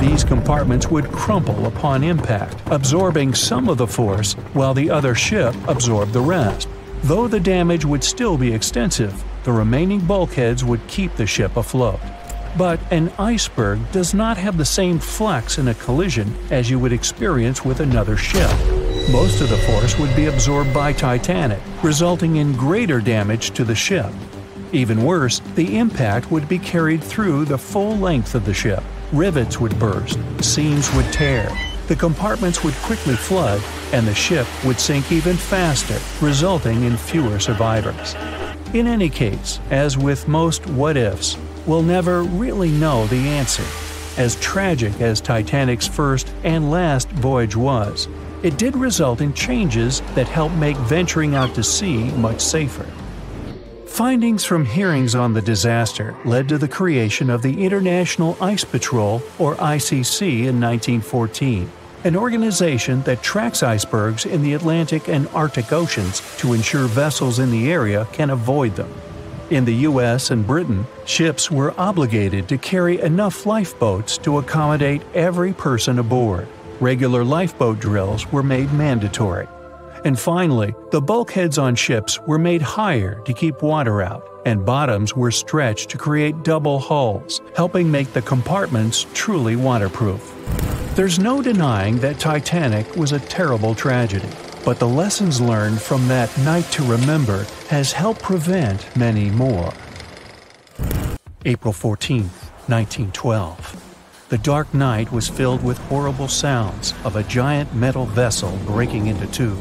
These compartments would crumple upon impact, absorbing some of the force while the other ship absorbed the rest. Though the damage would still be extensive, the remaining bulkheads would keep the ship afloat. But an iceberg does not have the same flex in a collision as you would experience with another ship. Most of the force would be absorbed by Titanic, resulting in greater damage to the ship. Even worse, the impact would be carried through the full length of the ship. Rivets would burst, seams would tear, the compartments would quickly flood, and the ship would sink even faster, resulting in fewer survivors. In any case, as with most what ifs, we'll never really know the answer. As tragic as Titanic's first and last voyage was, it did result in changes that helped make venturing out to sea much safer. Findings from hearings on the disaster led to the creation of the International Ice Patrol, or ICC, in 1914, an organization that tracks icebergs in the Atlantic and Arctic Oceans to ensure vessels in the area can avoid them. In the US and Britain, ships were obligated to carry enough lifeboats to accommodate every person aboard. Regular lifeboat drills were made mandatory. And finally, the bulkheads on ships were made higher to keep water out, and bottoms were stretched to create double hulls, helping make the compartments truly waterproof. There's no denying that Titanic was a terrible tragedy, but the lessons learned from that night to remember has helped prevent many more. April 14, 1912. The dark night was filled with horrible sounds of a giant metal vessel breaking into two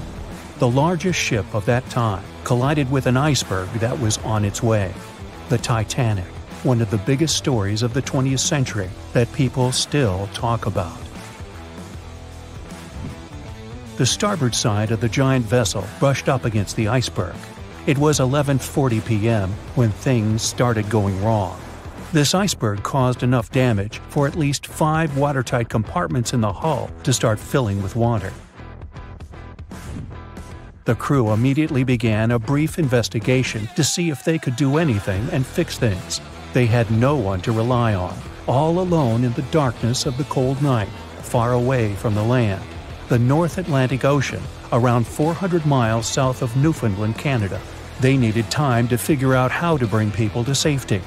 the largest ship of that time, collided with an iceberg that was on its way. The Titanic, one of the biggest stories of the 20th century that people still talk about. The starboard side of the giant vessel brushed up against the iceberg. It was 11:40 p.m. when things started going wrong. This iceberg caused enough damage for at least 5 watertight compartments in the hull to start filling with water. The crew immediately began a brief investigation to see if they could do anything and fix things. They had no one to rely on, all alone in the darkness of the cold night, far away from the land. The North Atlantic Ocean, around 400 miles south of Newfoundland, Canada. They needed time to figure out how to bring people to safety.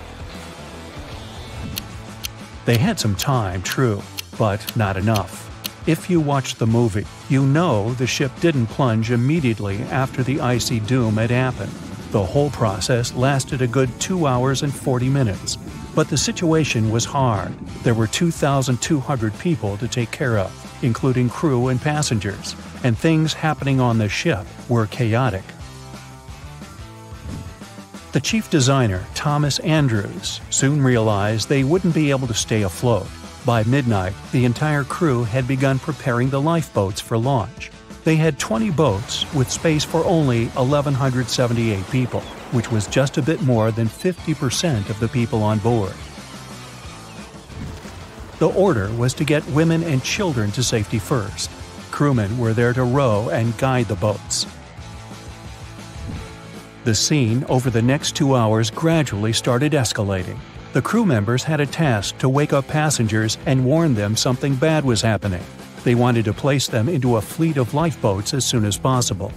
They had some time, true, but not enough. If you watched the movie, you know the ship didn't plunge immediately after the icy doom had happened. The whole process lasted a good 2 hours and 40 minutes. But the situation was hard. There were 2,200 people to take care of, including crew and passengers, and things happening on the ship were chaotic. The chief designer, Thomas Andrews, soon realized they wouldn't be able to stay afloat by midnight, the entire crew had begun preparing the lifeboats for launch. They had 20 boats with space for only 1,178 people, which was just a bit more than 50% of the people on board. The order was to get women and children to safety first. Crewmen were there to row and guide the boats. The scene over the next two hours gradually started escalating. The crew members had a task to wake up passengers and warn them something bad was happening. They wanted to place them into a fleet of lifeboats as soon as possible.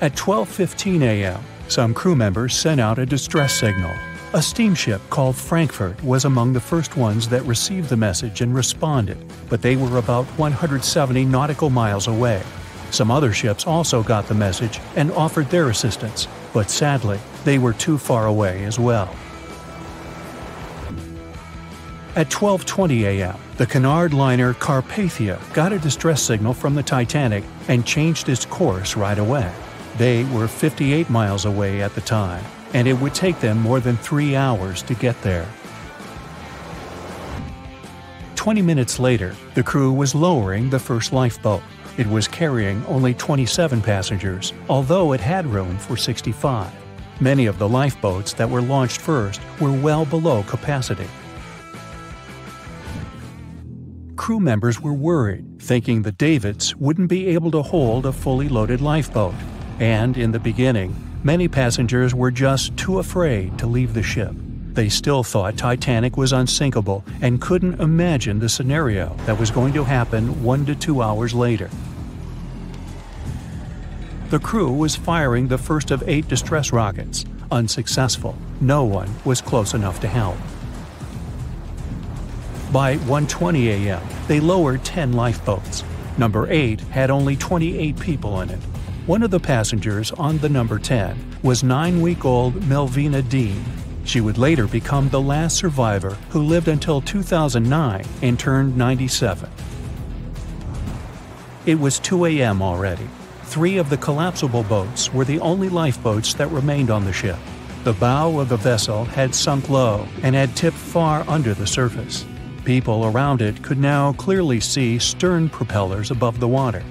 At 12:15 a.m., some crew members sent out a distress signal. A steamship called Frankfurt was among the first ones that received the message and responded, but they were about 170 nautical miles away. Some other ships also got the message and offered their assistance, but sadly, they were too far away as well. At 12:20 a.m., the Cunard liner Carpathia got a distress signal from the Titanic and changed its course right away. They were 58 miles away at the time, and it would take them more than 3 hours to get there. 20 minutes later, the crew was lowering the first lifeboat. It was carrying only 27 passengers, although it had room for 65. Many of the lifeboats that were launched first were well below capacity. Crew members were worried, thinking the davits wouldn't be able to hold a fully loaded lifeboat. And in the beginning, many passengers were just too afraid to leave the ship. They still thought Titanic was unsinkable and couldn't imagine the scenario that was going to happen one to two hours later. The crew was firing the first of eight distress rockets. Unsuccessful. No one was close enough to help. By 1:20 a.m., they lowered 10 lifeboats. Number 8 had only 28 people in it. One of the passengers on the number 10 was nine week old Millvina Dean. She would later become the last survivor who lived until 2009 and turned 97. It was 2 a.m. already. Three of the collapsible boats were the only lifeboats that remained on the ship. The bow of the vessel had sunk low and had tipped far under the surface. People around it could now clearly see stern propellers above the water.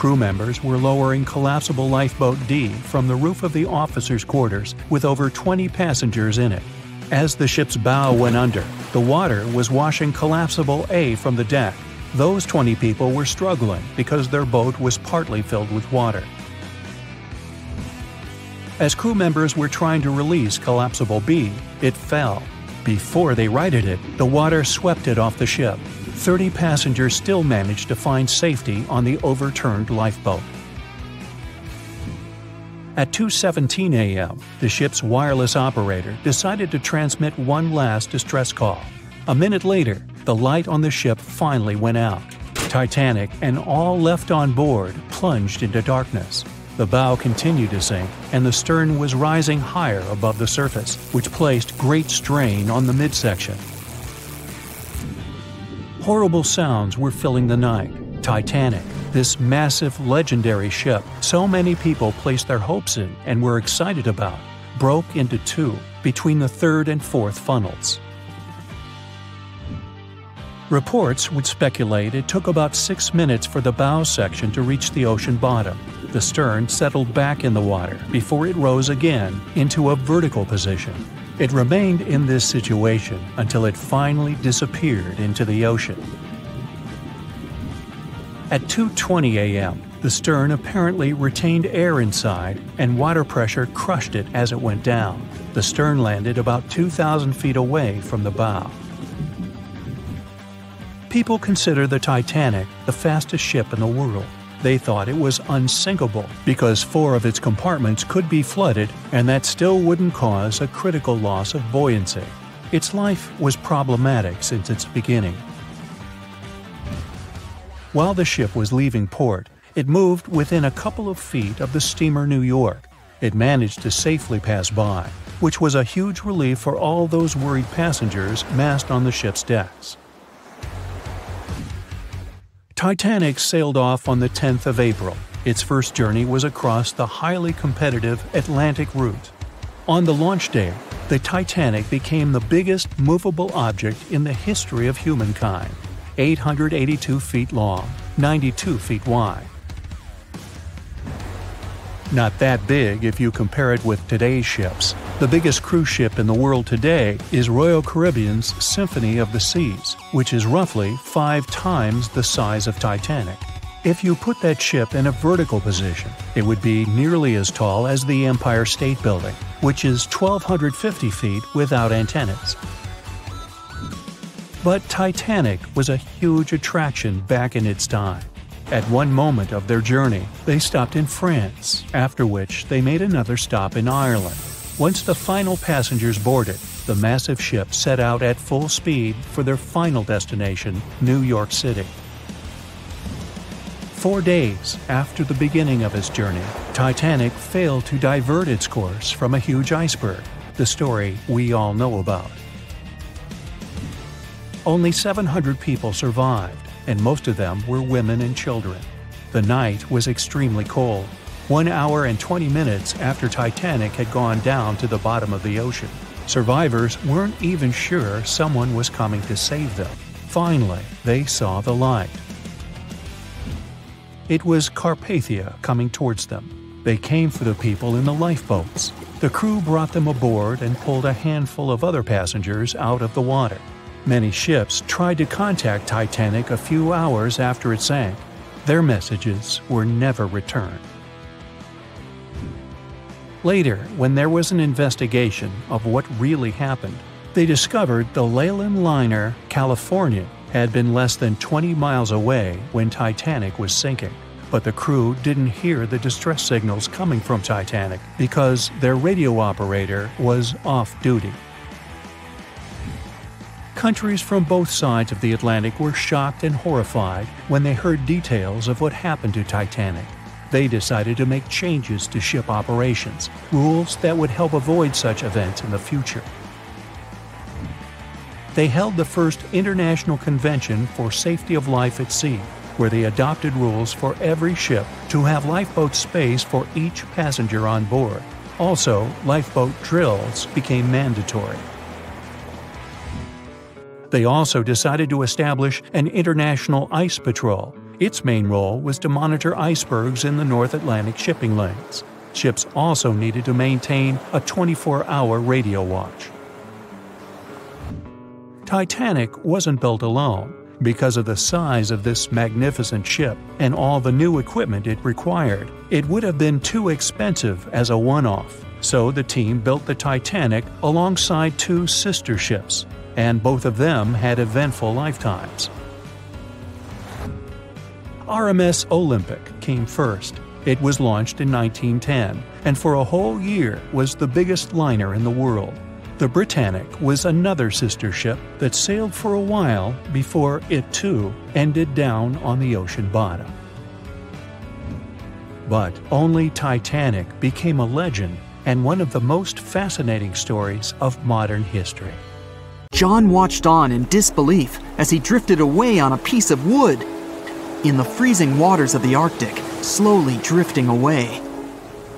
Crew members were lowering collapsible lifeboat D from the roof of the officers' quarters with over 20 passengers in it. As the ship's bow went under, the water was washing collapsible A from the deck. Those 20 people were struggling because their boat was partly filled with water. As crew members were trying to release collapsible B, it fell. Before they righted it, the water swept it off the ship. 30 passengers still managed to find safety on the overturned lifeboat. At 2:17 a.m., the ship's wireless operator decided to transmit one last distress call. A minute later, the light on the ship finally went out. Titanic and all left on board plunged into darkness. The bow continued to sink, and the stern was rising higher above the surface, which placed great strain on the midsection. Horrible sounds were filling the night. Titanic, this massive, legendary ship so many people placed their hopes in and were excited about, broke into two between the third and fourth funnels. Reports would speculate it took about six minutes for the bow section to reach the ocean bottom. The stern settled back in the water before it rose again into a vertical position. It remained in this situation until it finally disappeared into the ocean. At 2:20 a.m., the stern apparently retained air inside and water pressure crushed it as it went down. The stern landed about 2,000 feet away from the bow. People consider the Titanic the fastest ship in the world. They thought it was unsinkable because four of its compartments could be flooded and that still wouldn't cause a critical loss of buoyancy. Its life was problematic since its beginning. While the ship was leaving port, it moved within a couple of feet of the steamer New York. It managed to safely pass by, which was a huge relief for all those worried passengers massed on the ship's decks. Titanic sailed off on the 10th of April. Its first journey was across the highly competitive Atlantic route. On the launch day, the Titanic became the biggest movable object in the history of humankind 882 feet long, 92 feet wide. Not that big if you compare it with today's ships. The biggest cruise ship in the world today is Royal Caribbean's Symphony of the Seas, which is roughly five times the size of Titanic. If you put that ship in a vertical position, it would be nearly as tall as the Empire State Building, which is 1,250 feet without antennas. But Titanic was a huge attraction back in its time. At one moment of their journey, they stopped in France, after which they made another stop in Ireland. Once the final passengers boarded, the massive ship set out at full speed for their final destination, New York City. Four days after the beginning of its journey, Titanic failed to divert its course from a huge iceberg, the story we all know about. Only 700 people survived, and most of them were women and children. The night was extremely cold, one hour and 20 minutes after Titanic had gone down to the bottom of the ocean. Survivors weren't even sure someone was coming to save them. Finally, they saw the light. It was Carpathia coming towards them. They came for the people in the lifeboats. The crew brought them aboard and pulled a handful of other passengers out of the water. Many ships tried to contact Titanic a few hours after it sank. Their messages were never returned. Later, when there was an investigation of what really happened, they discovered the Leyland liner Californian had been less than 20 miles away when Titanic was sinking. But the crew didn't hear the distress signals coming from Titanic because their radio operator was off duty. Countries from both sides of the Atlantic were shocked and horrified when they heard details of what happened to Titanic. They decided to make changes to ship operations, rules that would help avoid such events in the future. They held the first International Convention for Safety of Life at Sea, where they adopted rules for every ship to have lifeboat space for each passenger on board. Also, lifeboat drills became mandatory. They also decided to establish an international ice patrol. Its main role was to monitor icebergs in the North Atlantic shipping lanes. Ships also needed to maintain a 24 hour radio watch. Titanic wasn't built alone. Because of the size of this magnificent ship and all the new equipment it required, it would have been too expensive as a one off. So the team built the Titanic alongside two sister ships, and both of them had eventful lifetimes. RMS Olympic came first. It was launched in 1910 and for a whole year was the biggest liner in the world. The Britannic was another sister ship that sailed for a while before it too ended down on the ocean bottom. But only Titanic became a legend and one of the most fascinating stories of modern history. John watched on in disbelief as he drifted away on a piece of wood. In the freezing waters of the Arctic, slowly drifting away.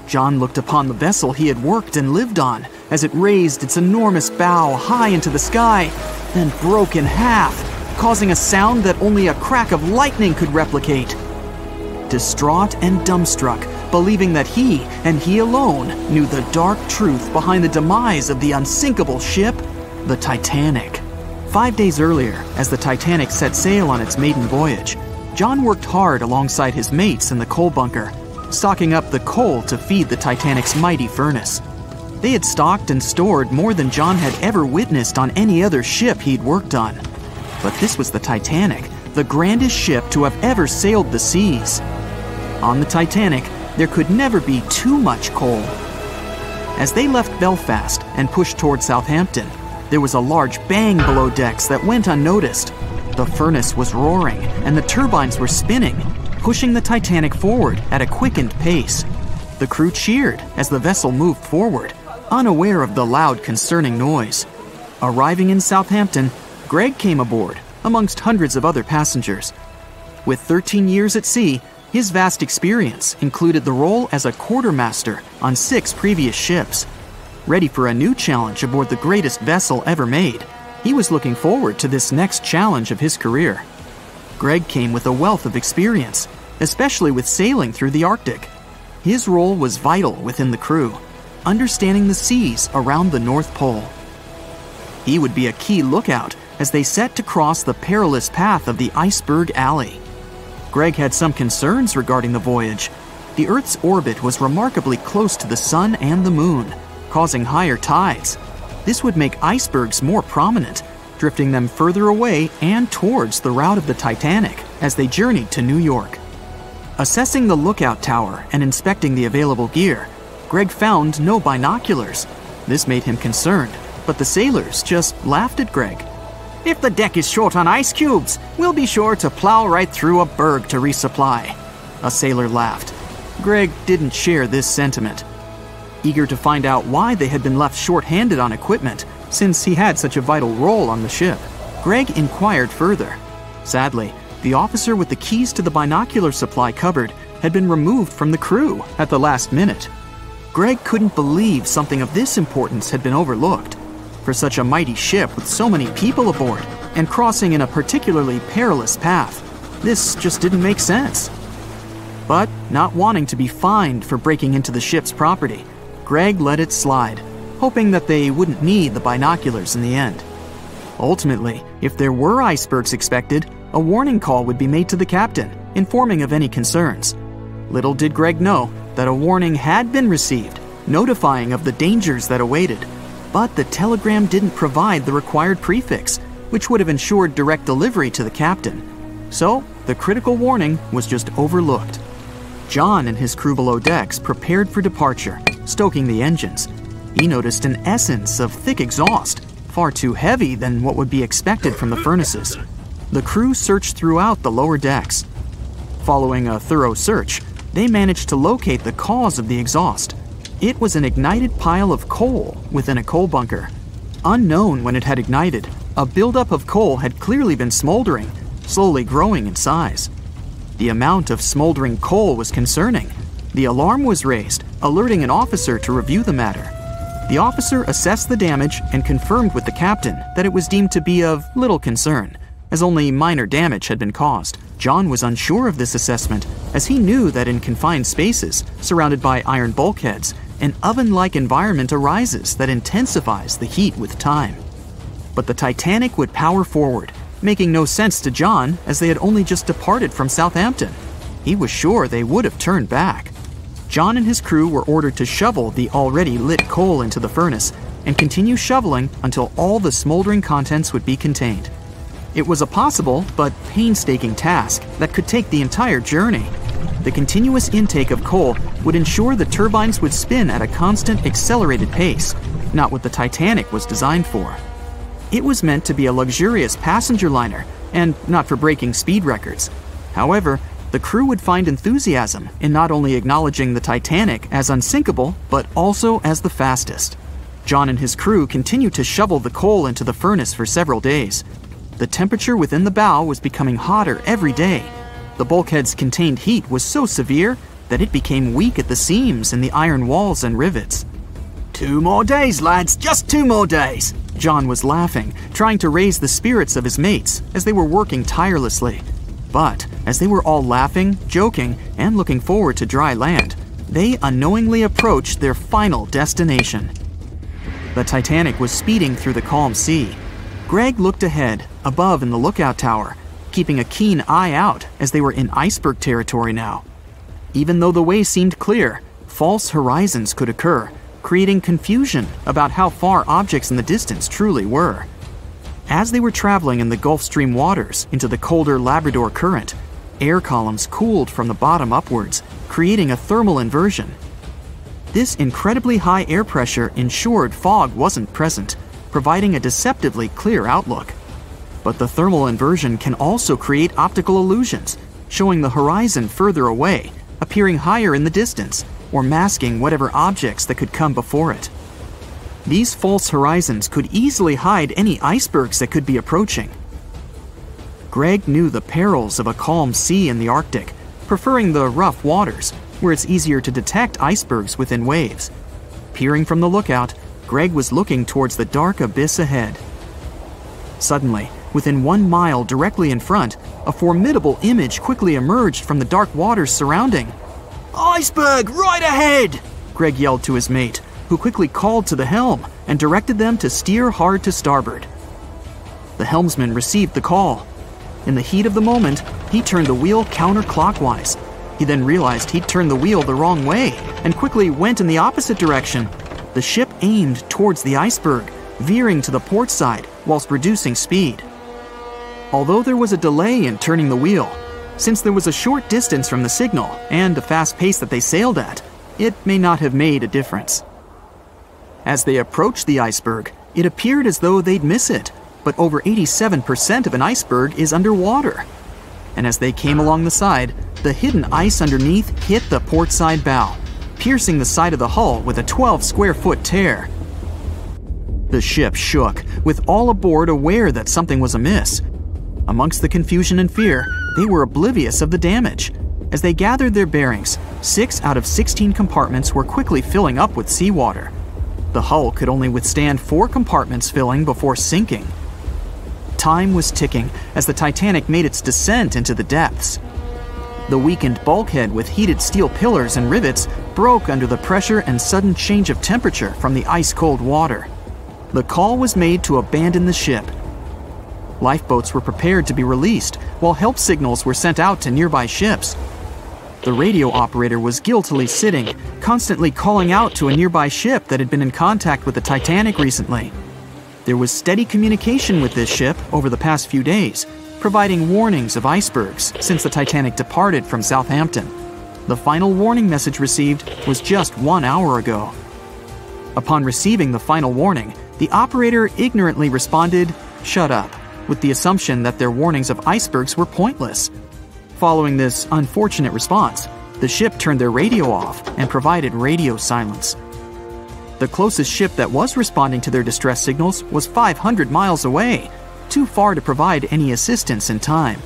John looked upon the vessel he had worked and lived on as it raised its enormous bow high into the sky, then broke in half, causing a sound that only a crack of lightning could replicate. Distraught and dumbstruck, believing that he, and he alone, knew the dark truth behind the demise of the unsinkable ship, the Titanic. Five days earlier, as the Titanic set sail on its maiden voyage, John worked hard alongside his mates in the coal bunker, stocking up the coal to feed the Titanic's mighty furnace. They had stocked and stored more than John had ever witnessed on any other ship he'd worked on. But this was the Titanic, the grandest ship to have ever sailed the seas. On the Titanic, there could never be too much coal. As they left Belfast and pushed toward Southampton, there was a large bang below decks that went unnoticed. The furnace was roaring and the turbines were spinning, pushing the Titanic forward at a quickened pace. The crew cheered as the vessel moved forward, unaware of the loud, concerning noise. Arriving in Southampton, Greg came aboard, amongst hundreds of other passengers. With 13 years at sea, his vast experience included the role as a quartermaster on six previous ships. Ready for a new challenge aboard the greatest vessel ever made, he was looking forward to this next challenge of his career. Greg came with a wealth of experience, especially with sailing through the Arctic. His role was vital within the crew, understanding the seas around the North Pole. He would be a key lookout as they set to cross the perilous path of the Iceberg Alley. Greg had some concerns regarding the voyage. The Earth's orbit was remarkably close to the Sun and the Moon, causing higher tides. This would make icebergs more prominent, drifting them further away and towards the route of the Titanic as they journeyed to New York. Assessing the lookout tower and inspecting the available gear, Greg found no binoculars. This made him concerned, but the sailors just laughed at Greg. If the deck is short on ice cubes, we'll be sure to plow right through a berg to resupply. A sailor laughed. Greg didn't share this sentiment. Eager to find out why they had been left short handed on equipment, since he had such a vital role on the ship, Greg inquired further. Sadly, the officer with the keys to the binocular supply cupboard had been removed from the crew at the last minute. Greg couldn't believe something of this importance had been overlooked. For such a mighty ship with so many people aboard and crossing in a particularly perilous path, this just didn't make sense. But, not wanting to be fined for breaking into the ship's property, Greg let it slide, hoping that they wouldn't need the binoculars in the end. Ultimately, if there were icebergs expected, a warning call would be made to the captain, informing of any concerns. Little did Greg know that a warning had been received, notifying of the dangers that awaited. But the telegram didn't provide the required prefix, which would have ensured direct delivery to the captain. So, the critical warning was just overlooked. John and his crew below decks prepared for departure, stoking the engines. He noticed an essence of thick exhaust, far too heavy than what would be expected from the furnaces. The crew searched throughout the lower decks. Following a thorough search, they managed to locate the cause of the exhaust. It was an ignited pile of coal within a coal bunker. Unknown when it had ignited, a buildup of coal had clearly been smoldering, slowly growing in size. The amount of smoldering coal was concerning. The alarm was raised, alerting an officer to review the matter. The officer assessed the damage and confirmed with the captain that it was deemed to be of little concern, as only minor damage had been caused. John was unsure of this assessment, as he knew that in confined spaces, surrounded by iron bulkheads, an oven like environment arises that intensifies the heat with time. But the Titanic would power forward, making no sense to John as they had only just departed from Southampton. He was sure they would have turned back. John and his crew were ordered to shovel the already lit coal into the furnace and continue shoveling until all the smoldering contents would be contained. It was a possible but painstaking task that could take the entire journey. The continuous intake of coal would ensure the turbines would spin at a constant accelerated pace, not what the Titanic was designed for. It was meant to be a luxurious passenger liner and not for breaking speed records. However, the crew would find enthusiasm in not only acknowledging the Titanic as unsinkable, but also as the fastest. John and his crew continued to shovel the coal into the furnace for several days. The temperature within the bow was becoming hotter every day. The bulkhead's contained heat was so severe that it became weak at the seams in the iron walls and rivets. Two more days, lads, just two more days. John was laughing, trying to raise the spirits of his mates as they were working tirelessly. But as they were all laughing, joking, and looking forward to dry land, they unknowingly approached their final destination. The Titanic was speeding through the calm sea. Greg looked ahead, above in the lookout tower, keeping a keen eye out as they were in iceberg territory now. Even though the way seemed clear, false horizons could occur, creating confusion about how far objects in the distance truly were. As they were traveling in the Gulf Stream waters into the colder Labrador Current, air columns cooled from the bottom upwards, creating a thermal inversion. This incredibly high air pressure ensured fog wasn't present, providing a deceptively clear outlook. But the thermal inversion can also create optical illusions, showing the horizon further away, appearing higher in the distance, or masking whatever objects that could come before it. These false horizons could easily hide any icebergs that could be approaching. Greg knew the perils of a calm sea in the Arctic, preferring the rough waters, where it's easier to detect icebergs within waves. Peering from the lookout, Greg was looking towards the dark abyss ahead. Suddenly, within one mile directly in front, a formidable image quickly emerged from the dark waters surrounding. Iceberg, right ahead! Greg yelled to his mate, who quickly called to the helm and directed them to steer hard to starboard. The helmsman received the call. In the heat of the moment, he turned the wheel counterclockwise. He then realized he'd turned the wheel the wrong way and quickly went in the opposite direction. The ship aimed towards the iceberg, veering to the port side whilst reducing speed. Although there was a delay in turning the wheel, since there was a short distance from the signal and the fast pace that they sailed at, it may not have made a difference. As they approached the iceberg, it appeared as though they'd miss it, but over 87% of an iceberg is underwater. And as they came along the side, the hidden ice underneath hit the port side bow, piercing the side of the hull with a 12 square foot tear. The ship shook, with all aboard aware that something was amiss. Amongst the confusion and fear, they were oblivious of the damage. As they gathered their bearings, six out of 16 compartments were quickly filling up with seawater. The hull could only withstand four compartments filling before sinking. Time was ticking as the Titanic made its descent into the depths. The weakened bulkhead with heated steel pillars and rivets broke under the pressure and sudden change of temperature from the ice cold water. The call was made to abandon the ship. Lifeboats were prepared to be released, while help signals were sent out to nearby ships. The radio operator was guiltily sitting, constantly calling out to a nearby ship that had been in contact with the Titanic recently. There was steady communication with this ship over the past few days, providing warnings of icebergs since the Titanic departed from Southampton. The final warning message received was just one hour ago. Upon receiving the final warning, The operator ignorantly responded, Shut up, with the assumption that their warnings of icebergs were pointless. Following this unfortunate response, the ship turned their radio off and provided radio silence. The closest ship that was responding to their distress signals was 500 miles away, too far to provide any assistance in time.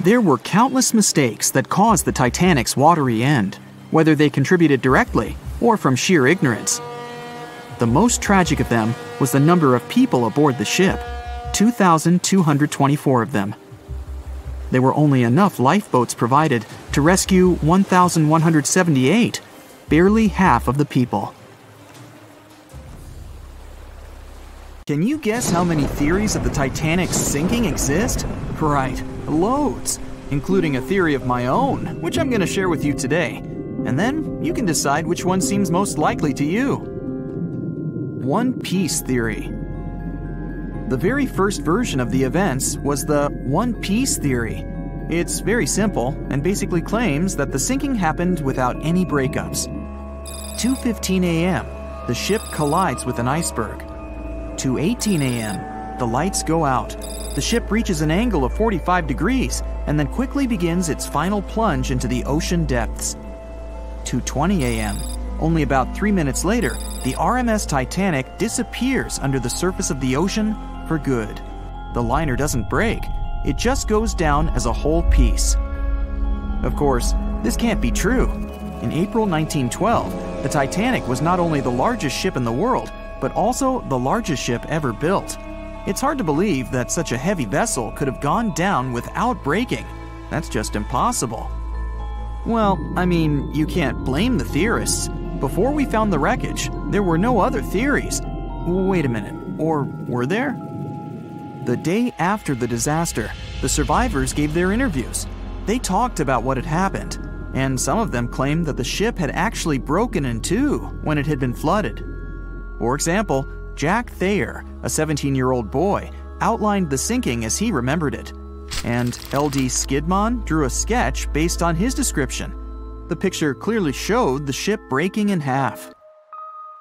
There were countless mistakes that caused the Titanic's watery end, whether they contributed directly or from sheer ignorance. The most tragic of them was the number of people aboard the ship 2,224 of them. There were only enough lifeboats provided to rescue 1,178, barely half of the people. Can you guess how many theories of the Titanic's sinking exist? Right, loads, including a theory of my own, which I'm going to share with you today. And then you can decide which one seems most likely to you. One Piece Theory. The very first version of the events was the One Piece Theory. It's very simple and basically claims that the sinking happened without any breakups. 2:15 a.m. The ship collides with an iceberg. 2:18 a.m. The lights go out. The ship reaches an angle of 45 degrees and then quickly begins its final plunge into the ocean depths. 2:20 a.m. Only about 3 minutes later, the RMS Titanic disappears under the surface of the ocean for good. The liner doesn't break. It just goes down as a whole piece. Of course, this can't be true. In April 1912, the Titanic was not only the largest ship in the world, but also the largest ship ever built. It's hard to believe that such a heavy vessel could have gone down without breaking. That's just impossible. Well, I mean, you can't blame the theorists. Before we found the wreckage, there were no other theories. Wait a minute, or were there? The day after the disaster, the survivors gave their interviews. They talked about what had happened, and some of them claimed that the ship had actually broken in two when it had been flooded. For example, Jack Thayer, a 17 year old boy, outlined the sinking as he remembered it, and L.D. Skidmore drew a sketch based on his description. The picture clearly showed the ship breaking in half.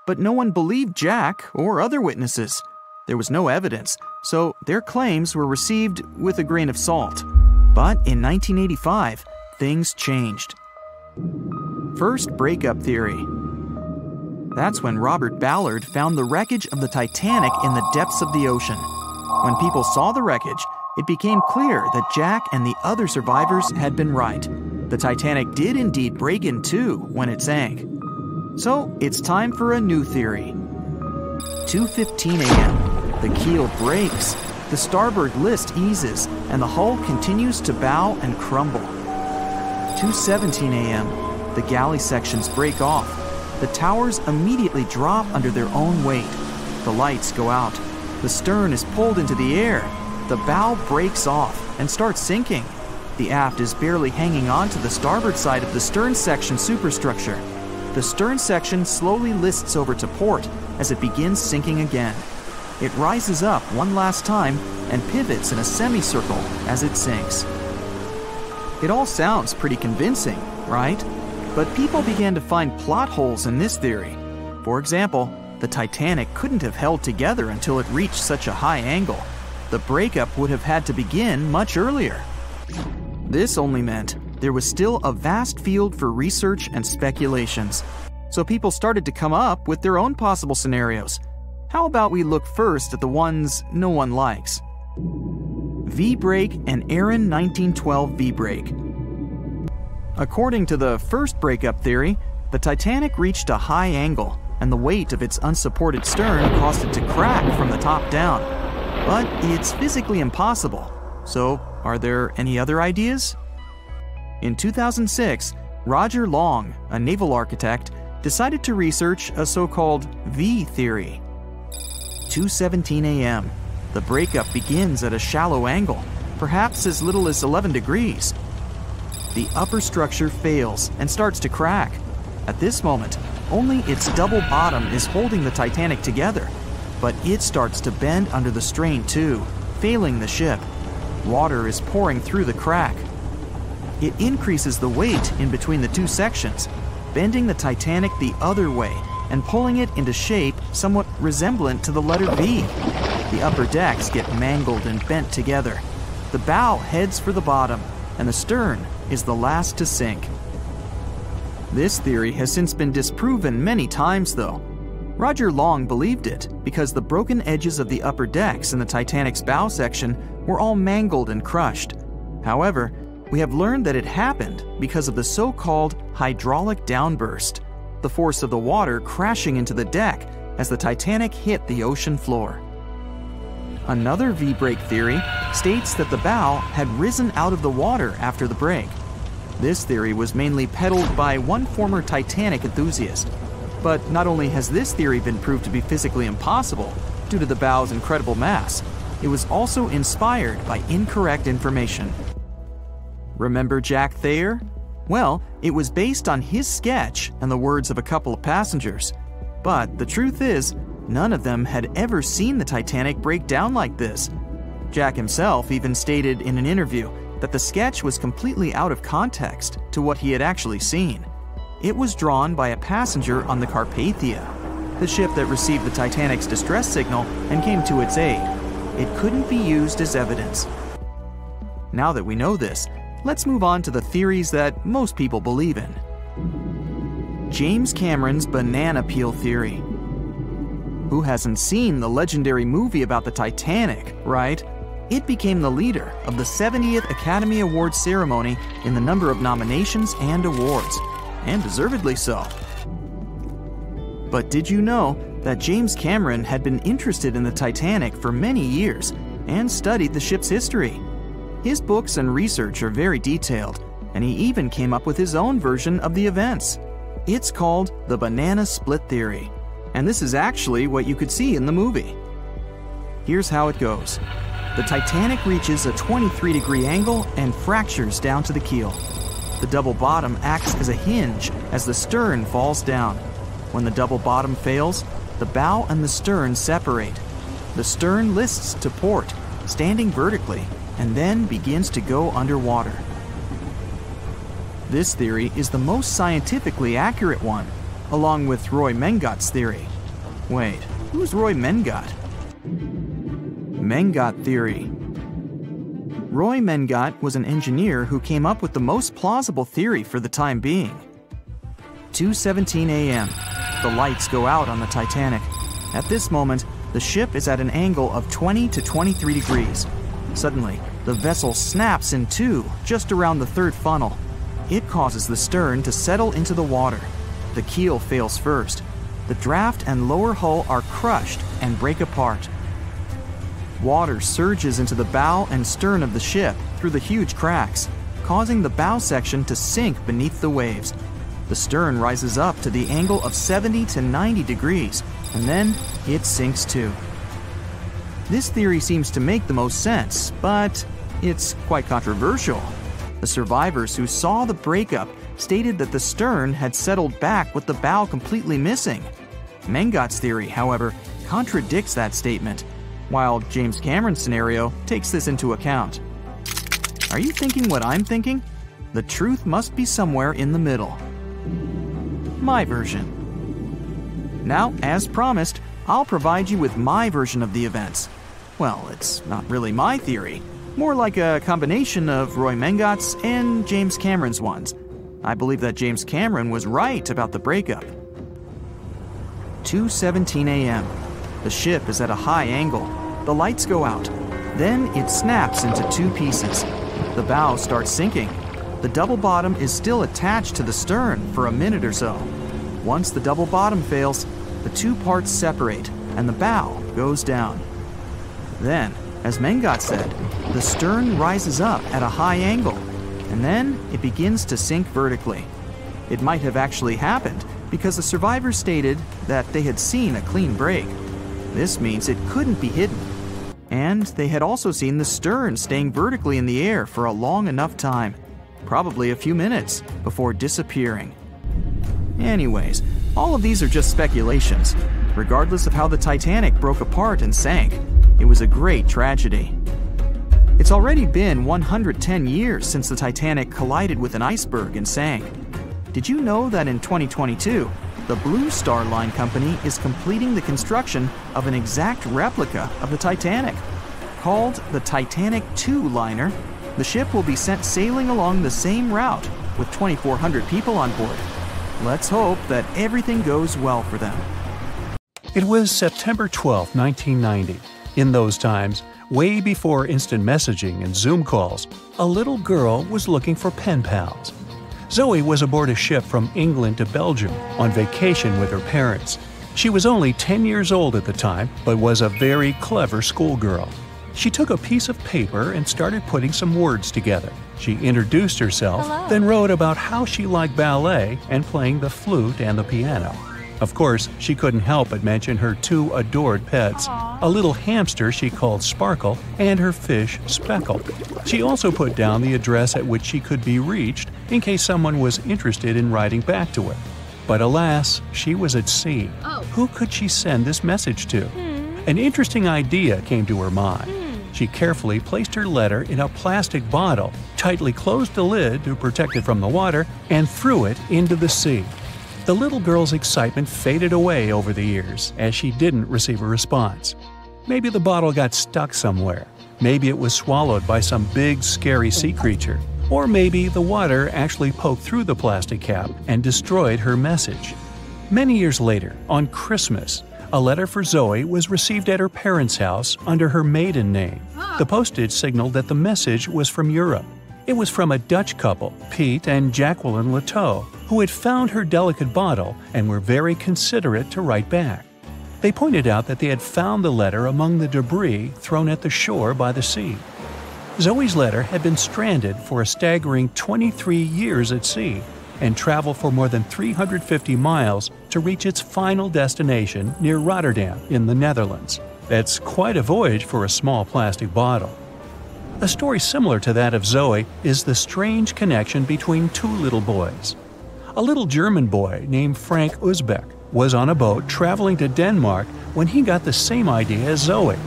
But no one believed Jack or other witnesses. There was no evidence, so their claims were received with a grain of salt. But in 1985, things changed. First breakup theory. That's when Robert Ballard found the wreckage of the Titanic in the depths of the ocean. When people saw the wreckage, it became clear that Jack and the other survivors had been right. The Titanic did indeed break in two when it sank. So, it's time for a new theory. 2:15 a.m. The keel breaks. The starboard list eases and the hull continues to bow and crumble. 2:17 a.m. The galley sections break off. The towers immediately drop under their own weight. The lights go out. The stern is pulled into the air. The bow breaks off and starts sinking. The aft is barely hanging on to the starboard side of the stern section superstructure. The stern section slowly lists over to port as it begins sinking again. It rises up one last time and pivots in a semicircle as it sinks. It all sounds pretty convincing, right? But people began to find plot holes in this theory. For example, the Titanic couldn't have held together until it reached such a high angle. The breakup would have had to begin much earlier. This only meant there was still a vast field for research and speculations. So people started to come up with their own possible scenarios. How about we look first at the ones no one likes? V break and Aaron 1912 V break. According to the first breakup theory, the Titanic reached a high angle, and the weight of its unsupported stern caused it to crack from the top down. But it's physically impossible. So, are there any other ideas? In 2006, Roger Long, a naval architect, decided to research a so called V theory. 2:17 a.m. The breakup begins at a shallow angle, perhaps as little as 11 degrees. The upper structure fails and starts to crack. At this moment, only its double bottom is holding the Titanic together, but it starts to bend under the strain too, failing the ship. Water is pouring through the crack. It increases the weight in between the two sections, bending the Titanic the other way, and pulling it into shape somewhat resemblant to the letter V. The upper decks get mangled and bent together. The bow heads for the bottom, and the stern is the last to sink. This theory has since been disproven many times, though. Roger Long believed it because the broken edges of the upper decks in the Titanic's bow section were all mangled and crushed. However, we have learned that it happened because of the so called hydraulic downburst, the force of the water crashing into the deck as the Titanic hit the ocean floor. Another V break theory states that the bow had risen out of the water after the break. This theory was mainly peddled by one former Titanic enthusiast. But not only has this theory been proved to be physically impossible due to the bow's incredible mass, it was also inspired by incorrect information. Remember Jack Thayer? Well, it was based on his sketch and the words of a couple of passengers. But the truth is, none of them had ever seen the Titanic break down like this. Jack himself even stated in an interview that the sketch was completely out of context to what he had actually seen. It was drawn by a passenger on the Carpathia, the ship that received the Titanic's distress signal and came to its aid. It couldn't be used as evidence. Now that we know this, let's move on to the theories that most people believe in. James Cameron's banana peel theory. Who hasn't seen the legendary movie about the Titanic, right? It became the leader of the 70th Academy Awards ceremony in the number of nominations and awards, and deservedly so. But did you know that James Cameron had been interested in the Titanic for many years and studied the ship's history? His books and research are very detailed, and he even came up with his own version of the events. It's called the banana split theory, and this is actually what you could see in the movie. Here's how it goes. The Titanic reaches a 23 degree angle and fractures down to the keel. The double bottom acts as a hinge as the stern falls down. When the double bottom fails, the bow and the stern separate. The stern lists to port, standing vertically, and then begins to go underwater. This theory is the most scientifically accurate one, along with Roy Mengot's theory. Wait, who's Roy Mengot? Mengot theory. Roy Mengot was an engineer who came up with the most plausible theory for the time being. 2:17 a.m. The lights go out on the Titanic. At this moment, the ship is at an angle of 20 to 23 degrees. Suddenly, the vessel snaps in two just around the third funnel. It causes the stern to settle into the water. The keel fails first. The draft and lower hull are crushed and break apart. Water surges into the bow and stern of the ship through the huge cracks, causing the bow section to sink beneath the waves. The stern rises up to the angle of 70 to 90 degrees, and then it sinks too. This theory seems to make the most sense, but it's quite controversial. The survivors who saw the breakup stated that the stern had settled back with the bow completely missing. Mengot's theory, however, contradicts that statement while James Cameron's scenario takes this into account. Are you thinking what I'm thinking? The truth must be somewhere in the middle. My version. Now, as promised, I'll provide you with my version of the events. Well, it's not really my theory, more like a combination of Roy Mengot's and James Cameron's ones. I believe that James Cameron was right about the breakup. 2:17 a.m. The ship is at a high angle. The lights go out. Then it snaps into two pieces. The bow starts sinking. The double bottom is still attached to the stern for a minute or so. Once the double bottom fails, the two parts separate and the bow goes down. Then, as Mengot said, the stern rises up at a high angle, and then it begins to sink vertically. It might have actually happened because the survivors stated that they had seen a clean break. This means it couldn't be hidden. And they had also seen the stern staying vertically in the air for a long enough time, probably a few minutes, before disappearing. Anyways, all of these are just speculations. Regardless of how the Titanic broke apart and sank, it was a great tragedy. It's already been 110 years since the Titanic collided with an iceberg and sank. Did you know that in 2022, the Blue Star Line Company is completing the construction of an exact replica of the Titanic. Called the Titanic II liner, the ship will be sent sailing along the same route with 2,400 people on board. Let's hope that everything goes well for them. It was September 12, 1990. In those times, way before instant messaging and Zoom calls, a little girl was looking for pen pals. Zoe was aboard a ship from England to Belgium on vacation with her parents. She was only 10 years old at the time, but was a very clever schoolgirl. She took a piece of paper and started putting some words together. She introduced herself, Hello. then wrote about how she liked ballet and playing the flute and the piano. Of course, she couldn't help but mention her two adored pets a little hamster she called Sparkle and her fish Speckle. She also put down the address at which she could be reached in case someone was interested in writing back to her. But alas, she was at sea. Oh. Who could she send this message to? Hmm. An interesting idea came to her mind. Hmm. She carefully placed her letter in a plastic bottle, tightly closed the lid to protect it from the water, and threw it into the sea. The little girl's excitement faded away over the years as she didn't receive a response. Maybe the bottle got stuck somewhere. Maybe it was swallowed by some big, scary sea creature. Or maybe the water actually poked through the plastic cap and destroyed her message. Many years later, on Christmas, a letter for Zoe was received at her parents' house under her maiden name. The ah. postage signaled that the message was from Europe. It was from a Dutch couple, Pete and Jacqueline Lateau, who had found her delicate bottle and were very considerate to write back. They pointed out that they had found the letter among the debris thrown at the shore by the sea. Zoe's letter had been stranded for a staggering 23 years at sea and travel for more than 350 miles to reach its final destination near Rotterdam in the Netherlands. That's quite a voyage for a small plastic bottle. A story similar to that of Zoe is the strange connection between two little boys. A little German boy named Frank Uzbek was on a boat traveling to Denmark when he got the same idea as Zoe.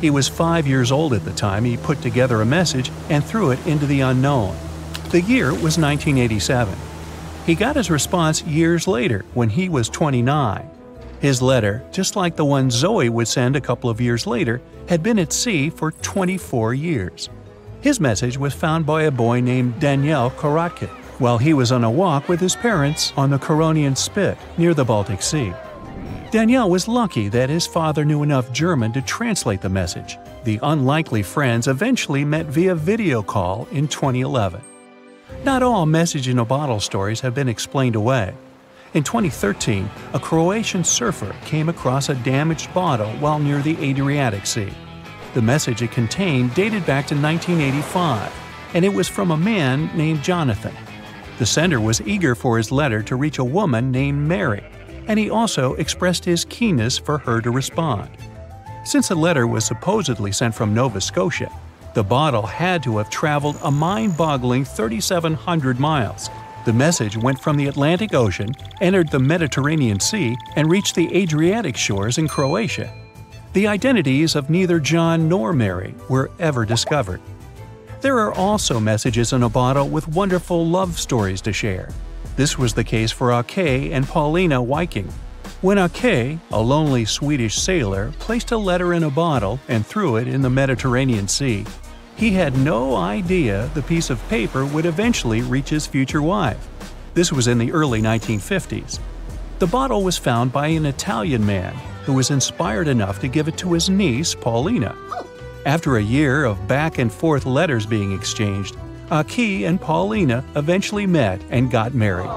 He was five years old at the time he put together a message and threw it into the unknown. The year was 1987. He got his response years later when he was 29. His letter, just like the one Zoe would send a couple of years later, had been at sea for 24 years. His message was found by a boy named Daniel Korotkin while he was on a walk with his parents on the Curonian Spit near the Baltic Sea. Daniel was lucky that his father knew enough German to translate the message. The unlikely friends eventually met via video call in 2011. Not all message in a bottle stories have been explained away. In 2013, a Croatian surfer came across a damaged bottle while near the Adriatic Sea. The message it contained dated back to 1985, and it was from a man named Jonathan. The sender was eager for his letter to reach a woman named Mary, and he also expressed his keenness for her to respond. Since the letter was supposedly sent from Nova Scotia, the bottle had to have traveled a mind boggling 3,700 miles. The message went from the Atlantic Ocean, entered the Mediterranean Sea, and reached the Adriatic shores in Croatia. The identities of neither John nor Mary were ever discovered. There are also messages in a bottle with wonderful love stories to share. This was the case for Ake and Paulina Viking. When Ake, a lonely Swedish sailor, placed a letter in a bottle and threw it in the Mediterranean Sea, he had no idea the piece of paper would eventually reach his future wife. This was in the early 1950s. The bottle was found by an Italian man who was inspired enough to give it to his niece, Paulina. After a year of back and forth letters being exchanged, Aki and Paulina eventually met and got married.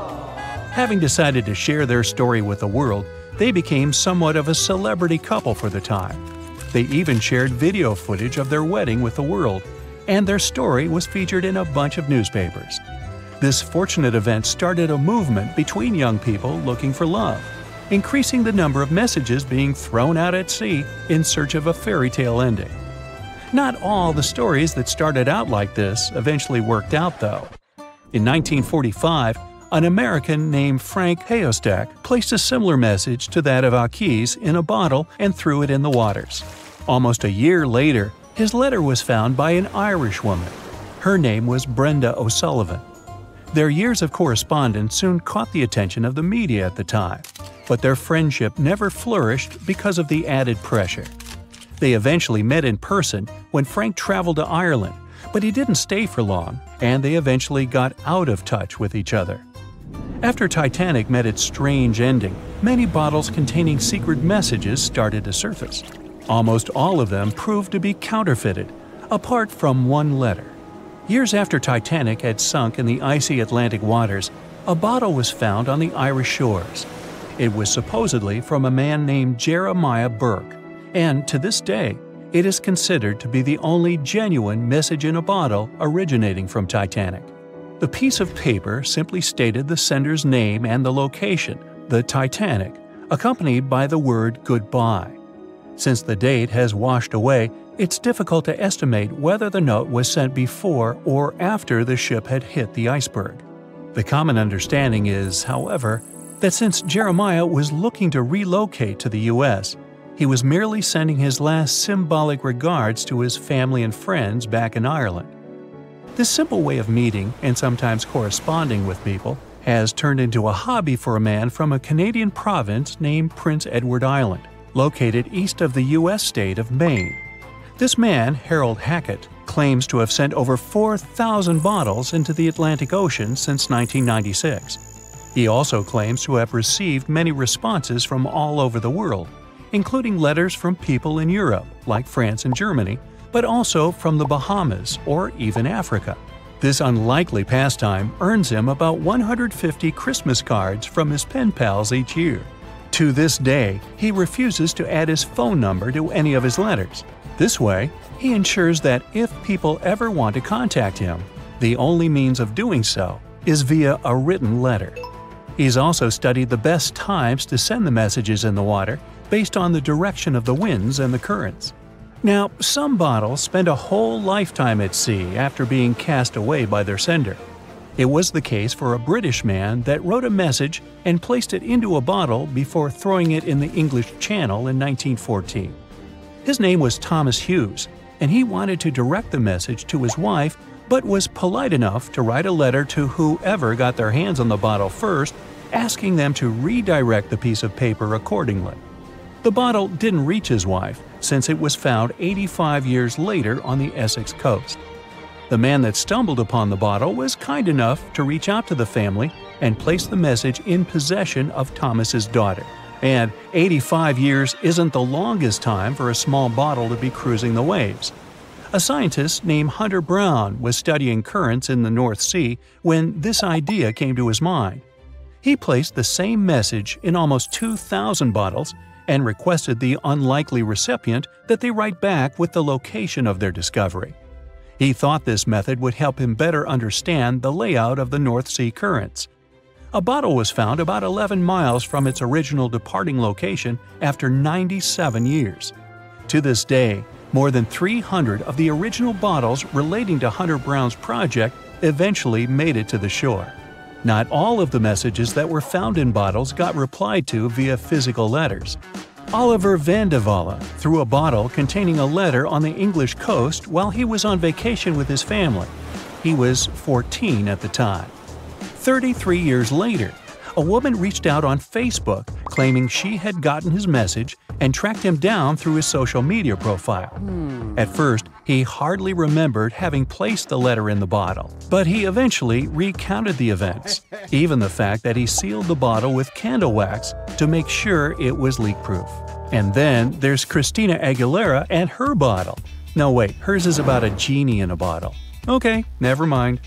Having decided to share their story with the world, they became somewhat of a celebrity couple for the time. They even shared video footage of their wedding with the world, and their story was featured in a bunch of newspapers. This fortunate event started a movement between young people looking for love, increasing the number of messages being thrown out at sea in search of a fairy tale ending. Not all the stories that started out like this eventually worked out, though. In 1945, an American named Frank Hayostak placed a similar message to that of Aki's in a bottle and threw it in the waters. Almost a year later, his letter was found by an Irish woman. Her name was Brenda O'Sullivan. Their years of correspondence soon caught the attention of the media at the time. but their friendship never flourished because of the added pressure. They eventually met in person when Frank traveled to Ireland, but he didn't stay for long, and they eventually got out of touch with each other. After Titanic met its strange ending, many bottles containing secret messages started to surface. Almost all of them proved to be counterfeited, apart from one letter. Years after Titanic had sunk in the icy Atlantic waters, a bottle was found on the Irish shores. It was supposedly from a man named Jeremiah Burke, and to this day, it is considered to be the only genuine message in a bottle originating from Titanic. The piece of paper simply stated the sender's name and the location, the Titanic, accompanied by the word goodbye. Since the date has washed away, it's difficult to estimate whether the note was sent before or after the ship had hit the iceberg. The common understanding is, however, that since Jeremiah was looking to relocate to the U.S., he was merely sending his last symbolic regards to his family and friends back in Ireland. This simple way of meeting and sometimes corresponding with people has turned into a hobby for a man from a Canadian province named Prince Edward Island, located east of the U.S. state of Maine. This man, Harold Hackett, claims to have sent over 4,000 bottles into the Atlantic Ocean since 1996. He also claims to have received many responses from all over the world, including letters from people in Europe, like France and Germany, but also from the Bahamas or even Africa. This unlikely pastime earns him about 150 Christmas cards from his pen pals each year. To this day, he refuses to add his phone number to any of his letters. This way, he ensures that if people ever want to contact him, the only means of doing so is via a written letter. He's also studied the best times to send the messages in the water based on the direction of the winds and the currents. Now, some bottles spend a whole lifetime at sea after being cast away by their sender. It was the case for a British man that wrote a message and placed it into a bottle before throwing it in the English Channel in 1914. His name was Thomas Hughes, and he wanted to direct the message to his wife but was polite enough to write a letter to whoever got their hands on the bottle first, asking them to redirect the piece of paper accordingly. The bottle didn't reach his wife, since it was found 85 years later on the Essex coast. The man that stumbled upon the bottle was kind enough to reach out to the family and place the message in possession of Thomas's daughter. And 85 years isn't the longest time for a small bottle to be cruising the waves. A scientist named Hunter Brown was studying currents in the North Sea when this idea came to his mind. He placed the same message in almost 2,000 bottles and requested the unlikely recipient that they write back with the location of their discovery. He thought this method would help him better understand the layout of the North Sea currents. A bottle was found about 11 miles from its original departing location after 97 years. To this day, more than 300 of the original bottles relating to Hunter Brown's project eventually made it to the shore. Not all of the messages that were found in bottles got replied to via physical letters. Oliver van threw a bottle containing a letter on the English coast while he was on vacation with his family. He was 14 at the time. 33 years later, a woman reached out on Facebook claiming she had gotten his message and tracked him down through his social media profile. Hmm. At first, he hardly remembered having placed the letter in the bottle, but he eventually recounted the events, even the fact that he sealed the bottle with candle wax to make sure it was leak proof. And then there's Christina Aguilera and her bottle. No, wait, hers is about a genie in a bottle. Okay, never mind.